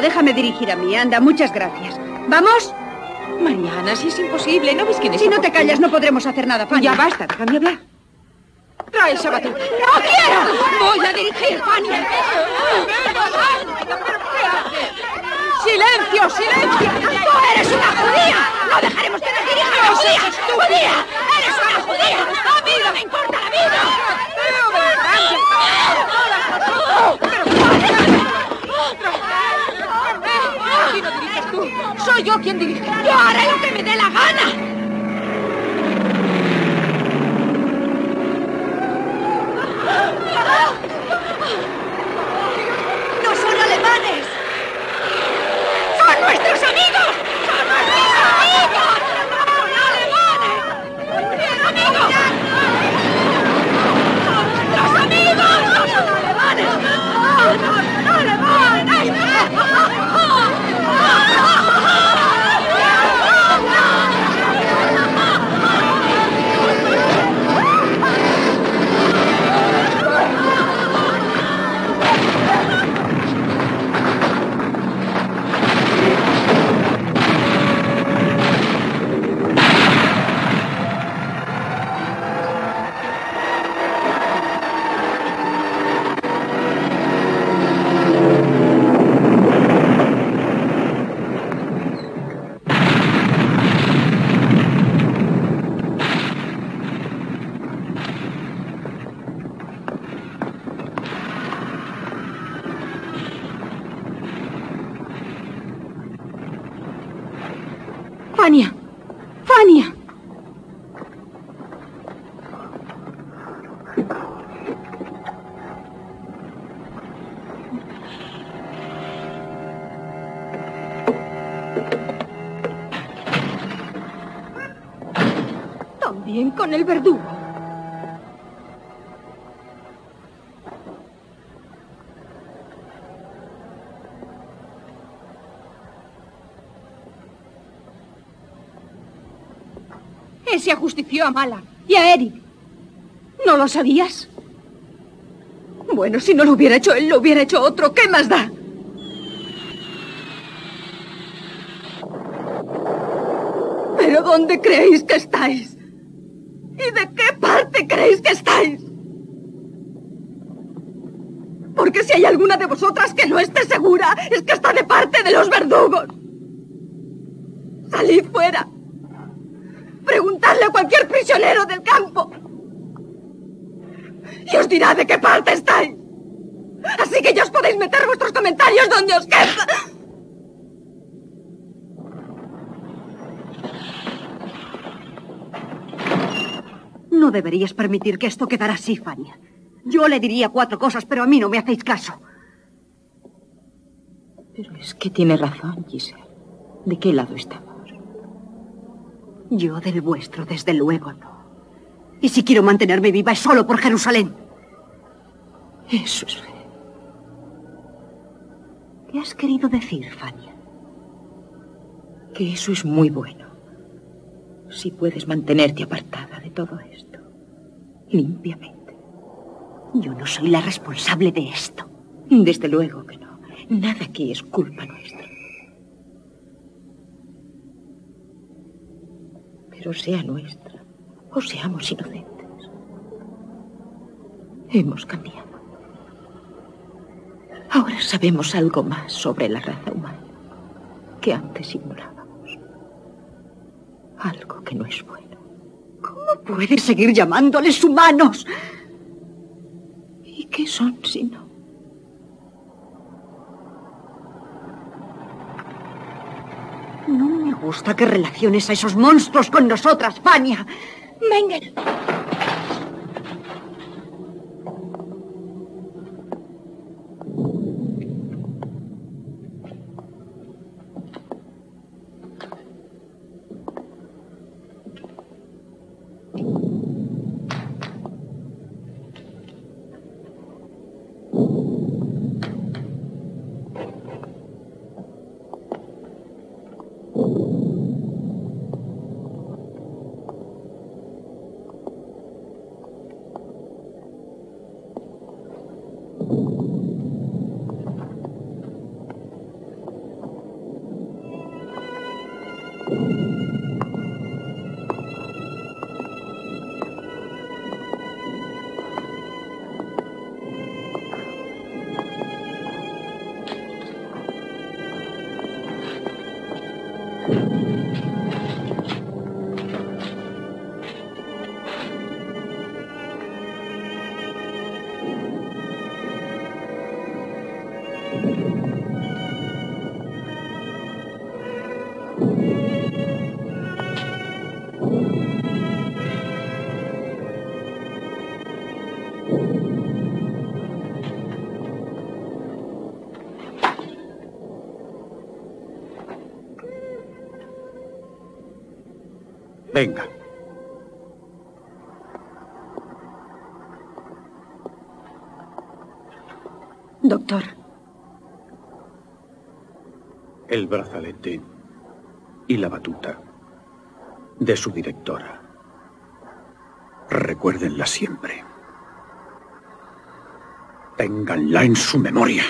te déjame dirigir a mí. Anda, muchas gracias. ¿Vamos? Mariana, si es imposible, ¿no ves quién es? Si no te callas, no podremos hacer nada, Fania. Ya basta, déjame hablar. Trae el sabatón. ¡No quiero! Voy a dirigir, Fania. ¡Silencio, silencio! ¡Tú eres una judía! ¡No dejaremos que nos dirija la judía! ¡Judía! ¡Eres una judía! ¡A mí no me importa la vida! Aquí no diriges tú. Yo quien dirige. ¡Yo haré lo que me dé la gana! ¡No son alemanes! ¡Son nuestros amigos! ¡Son nuestros amigos! ¡Son alemanes! ¡Mis amigos! ¡Son amigos! ¡No son alemanes! ¡No son Fania. Con el verdugo. Ese ajustició a Mala y a Eric. ¿No lo sabías? Bueno, si no lo hubiera hecho él, lo hubiera hecho otro. ¿Qué más da? ¿Pero dónde creéis que estáis? ¿Y de qué parte creéis que estáis? Porque si hay alguna de vosotras que no esté segura, es que está de parte de los verdugos. Salid fuera. Preguntadle a cualquier prisionero del campo. Y os dirá de qué parte estáis. Así que ya os podéis meter vuestros comentarios donde os quepa. No deberías permitir que esto quedara así, Fania. Yo le diría cuatro cosas, pero a mí no me hacéis caso. Pero es que tiene razón, Giselle. ¿De qué lado estamos? Yo del vuestro, desde luego no. Y si quiero mantenerme viva es solo por Jerusalén. Eso es fe. ¿Qué has querido decir, Fania? Que eso es muy bueno. Si puedes mantenerte apartada de todo esto. Limpiamente. Yo no soy la responsable de esto. Desde luego que no. Nada aquí es culpa nuestra. Pero sea nuestra o seamos inocentes. Hemos cambiado. Ahora sabemos algo más sobre la raza humana que antes ignorábamos. Algo que no es bueno. ¿Cómo puedes seguir llamándoles humanos? ¿Y qué son si no? No me gusta que relaciones a esos monstruos con nosotras, Fania. Mengel. Venga. Doctor, El brazalete y la batuta de su directora. Recuérdenla siempre. Ténganla en su memoria.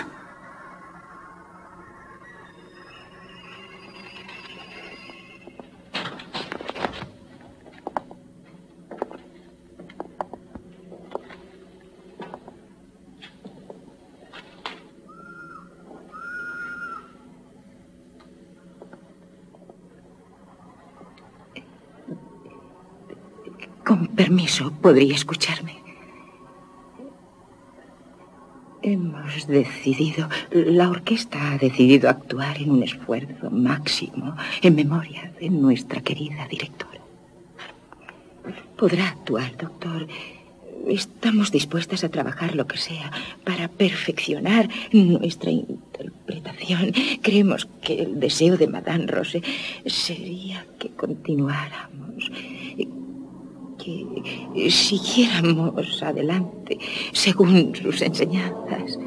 ¿Podría escucharme? Hemos decidido, la orquesta ha decidido actuar en un esfuerzo máximo en memoria de nuestra querida directora. Podrá actuar, doctor. Estamos dispuestas a trabajar lo que sea para perfeccionar nuestra interpretación. Creemos que el deseo de Madame Rose sería que continuáramos, que siguiéramos adelante según sus enseñanzas.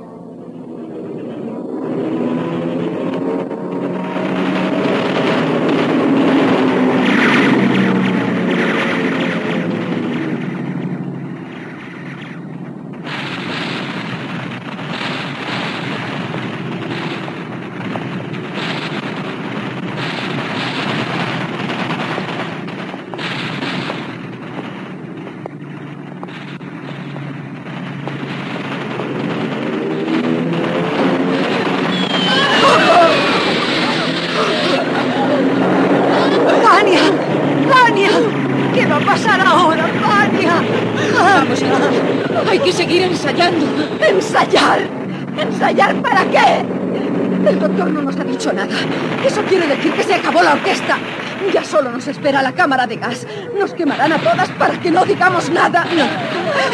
¡Fania! ¡Fania! ¿Qué va a pasar ahora, Fania? Vamos, hija. Hay que seguir ensayando. ¿Ensayar? ¿Ensayar para qué? El doctor no nos ha dicho nada. Eso quiere decir que se acabó la orquesta. Ya solo nos espera la cámara de gas. Nos quemarán a todas para que no digamos nada. No.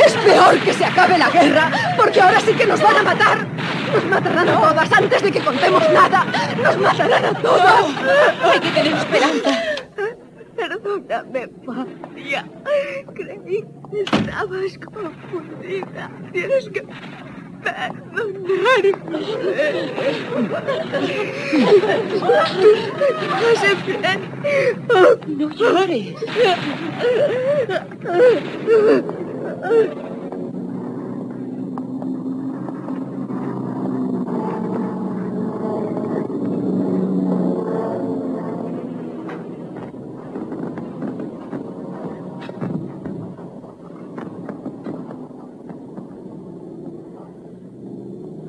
Es peor que se acabe la guerra, porque ahora sí que nos van a matar. Nos matarán a todas antes de que contemos nada. Nos matarán a todas. Hay que tener esperanza. Perdóname, Fabia. Creí que estabas confundida. Tienes que perdonarme. Estás bien.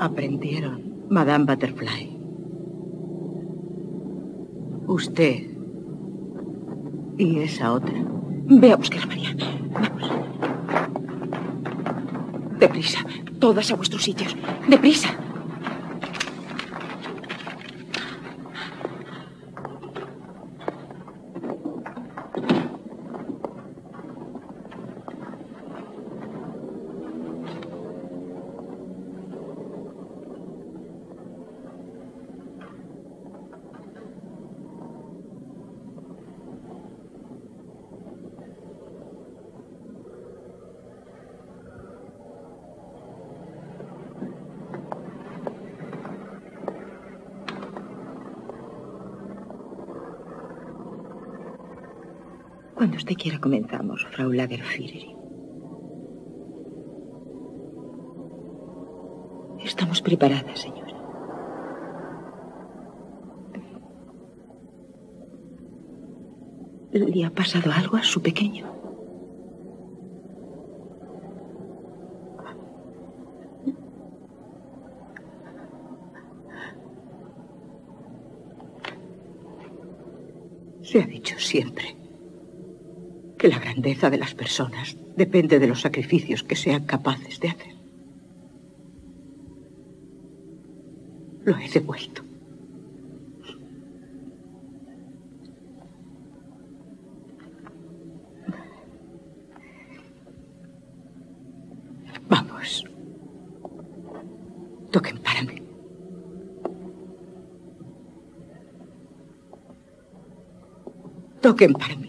Aprendieron, Madame Butterfly. Usted y esa otra. Ve a buscar a María. Vamos. Deprisa. Todas a vuestros sitios. Deprisa. Cuando usted quiera comenzamos, Frau Lagerführerin. Estamos preparadas, señora. ¿Le ha pasado algo a su pequeño? Se ha dicho siempre que la grandeza de las personas depende de los sacrificios que sean capaces de hacer. Lo he devuelto. Vamos. Toquen para mí. Toquen para mí.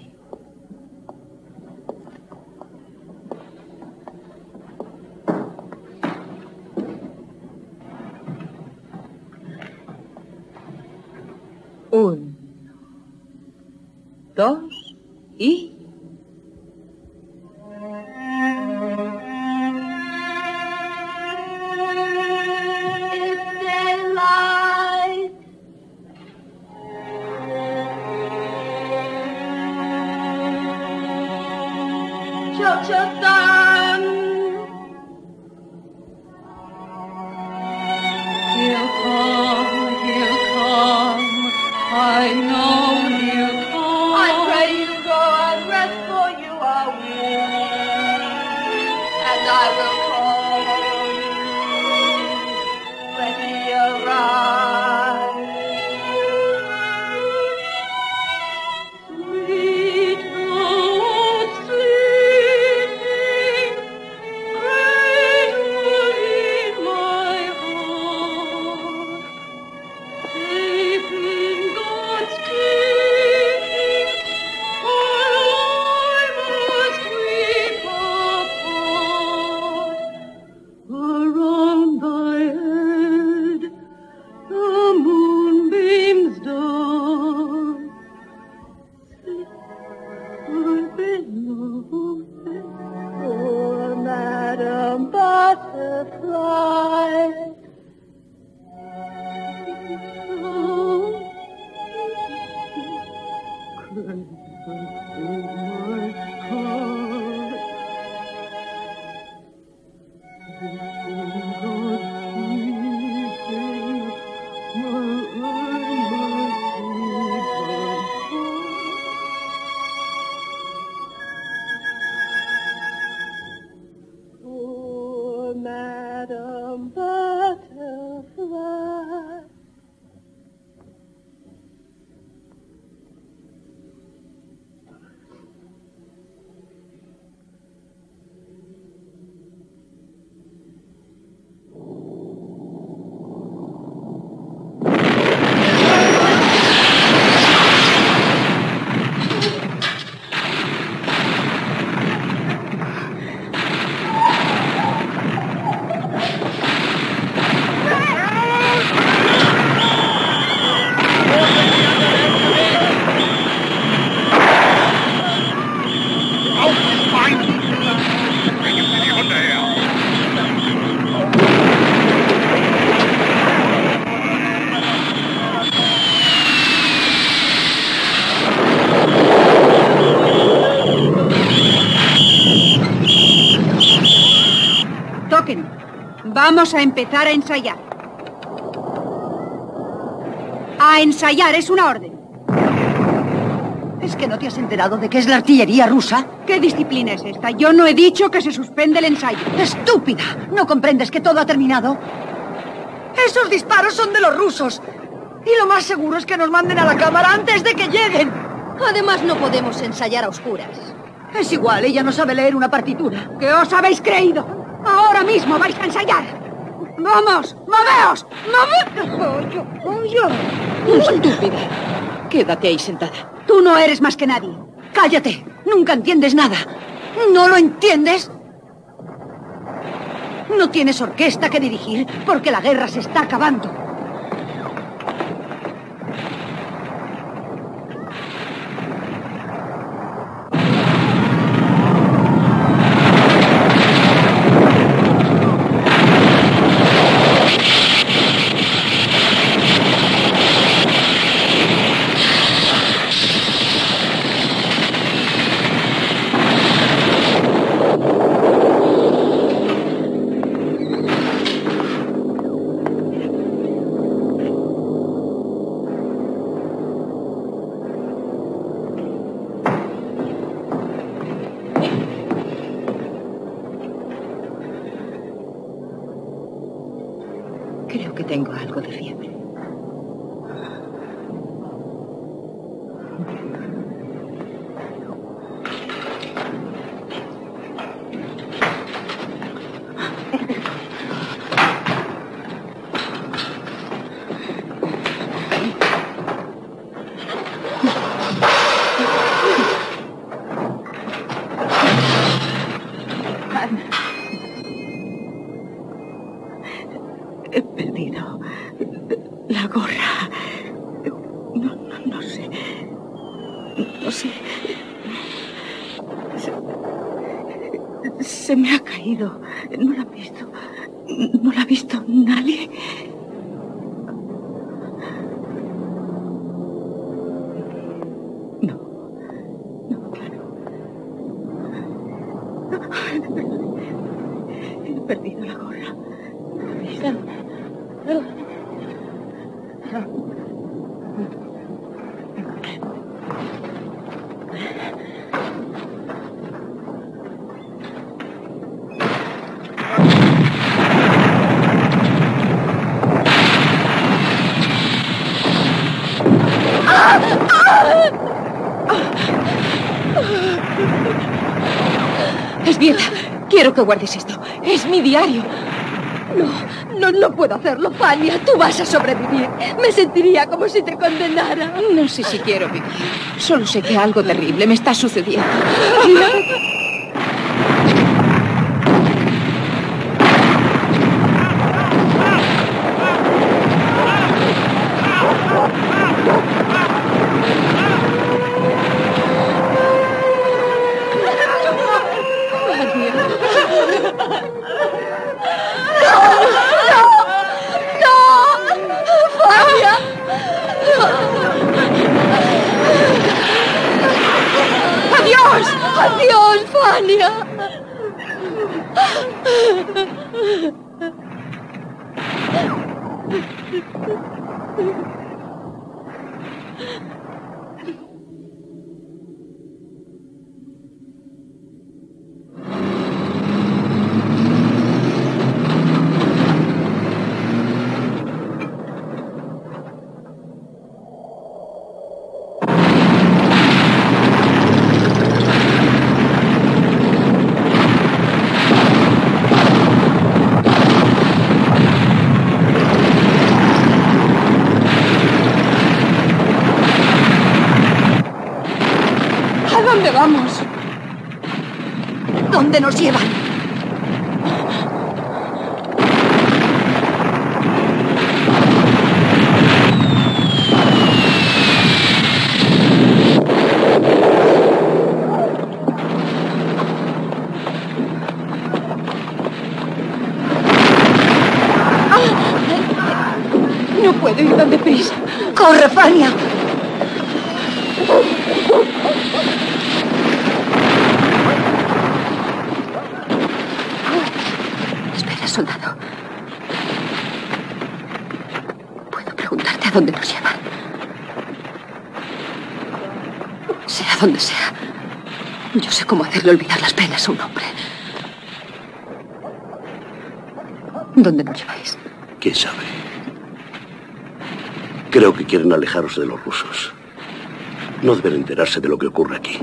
Vamos a empezar a ensayar. A ensayar, es una orden. ¿Es que no te has enterado de que es la artillería rusa? ¿Qué disciplina es esta? Yo no he dicho que se suspende el ensayo. ¡Estúpida! ¿No comprendes que todo ha terminado? Esos disparos son de los rusos. Y lo más seguro es que nos manden a la cámara antes de que lleguen. Además, no podemos ensayar a oscuras. Es igual, ella no sabe leer una partitura. ¿Qué os habéis creído? Ahora mismo vais a ensayar. ¡Vamos! ¡Moveos! ¡Moveos! Estúpida. Quédate ahí sentada. Tú no eres más que nadie. ¡Cállate! Nunca entiendes nada. ¿No lo entiendes? No tienes orquesta que dirigir porque la guerra se está acabando. Quiero que guardes esto. Es mi diario. No, no, no puedo hacerlo, Fania. Tú vas a sobrevivir. Me sentiría como si te condenara. No sé si quiero vivir. Solo sé que algo terrible me está sucediendo. ¡Fania! ¡Adiós! ¡Adiós, Fania! ¿A dónde vamos? ¿Dónde nos llevan? No puedo ir tan deprisa. ¡Corre, Fania! Espera, soldado. Puedo preguntarte a dónde nos llevan. Sea donde sea. Yo sé cómo hacerle olvidar las penas a un hombre. ¿Dónde nos lleváis? ¿Quién sabe? Creo que quieren alejaros de los rusos. No deben enterarse de lo que ocurre aquí.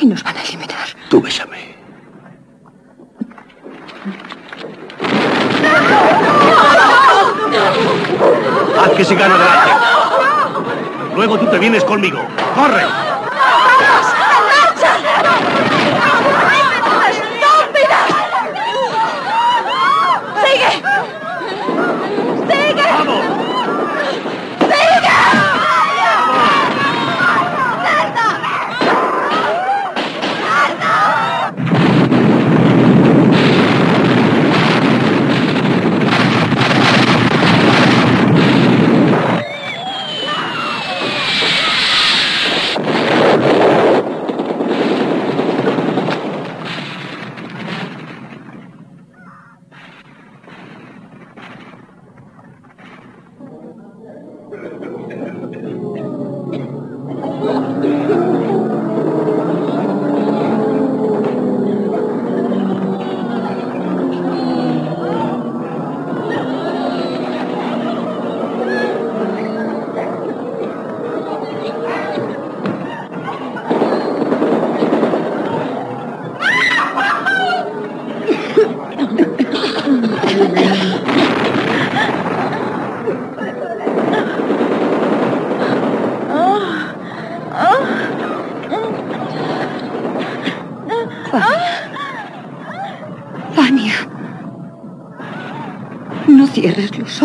Y nos van a eliminar. Tú bésame. Luego tú te vienes conmigo. ¡Corre!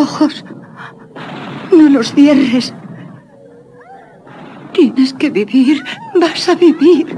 Ojos. No los cierres. Tienes que vivir. Vas a vivir.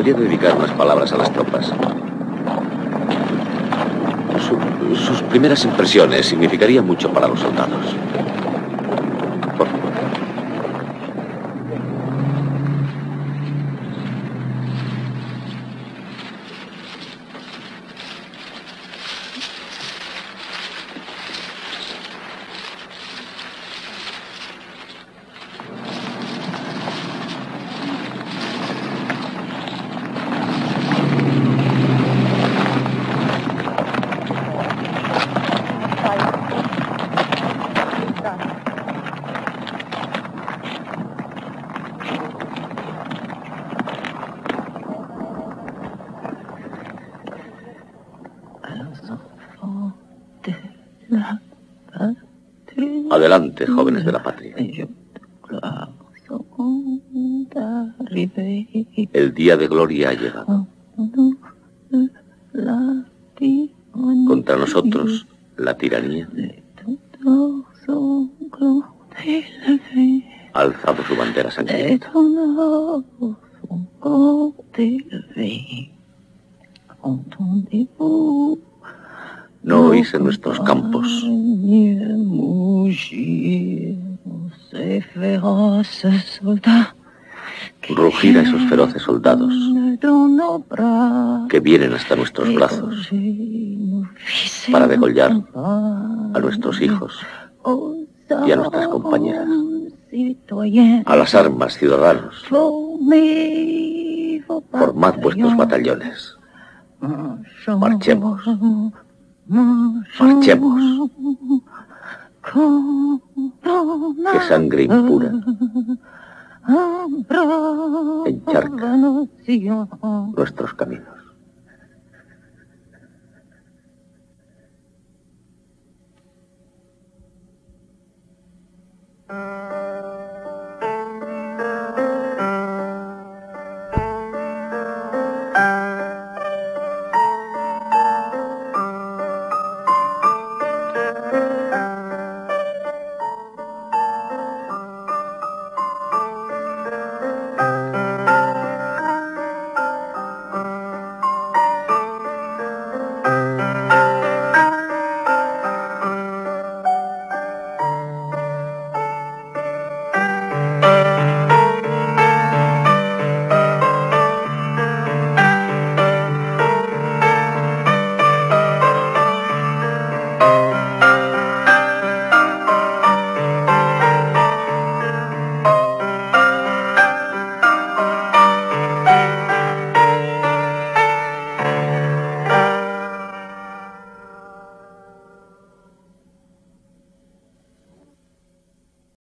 ¿Podría dedicar unas palabras a las tropas? Su- sus primeras impresiones significarían mucho para los soldados. Por favor. Adelante, jóvenes de la patria. El día de gloria ha llegado. Contra nosotros, la tiranía alzado su bandera sangrienta. Vienen hasta nuestros brazos para degollar a nuestros hijos y a nuestras compañeras, a las armas, ciudadanos. Formad vuestros batallones. Marchemos. Marchemos. Que sangre impura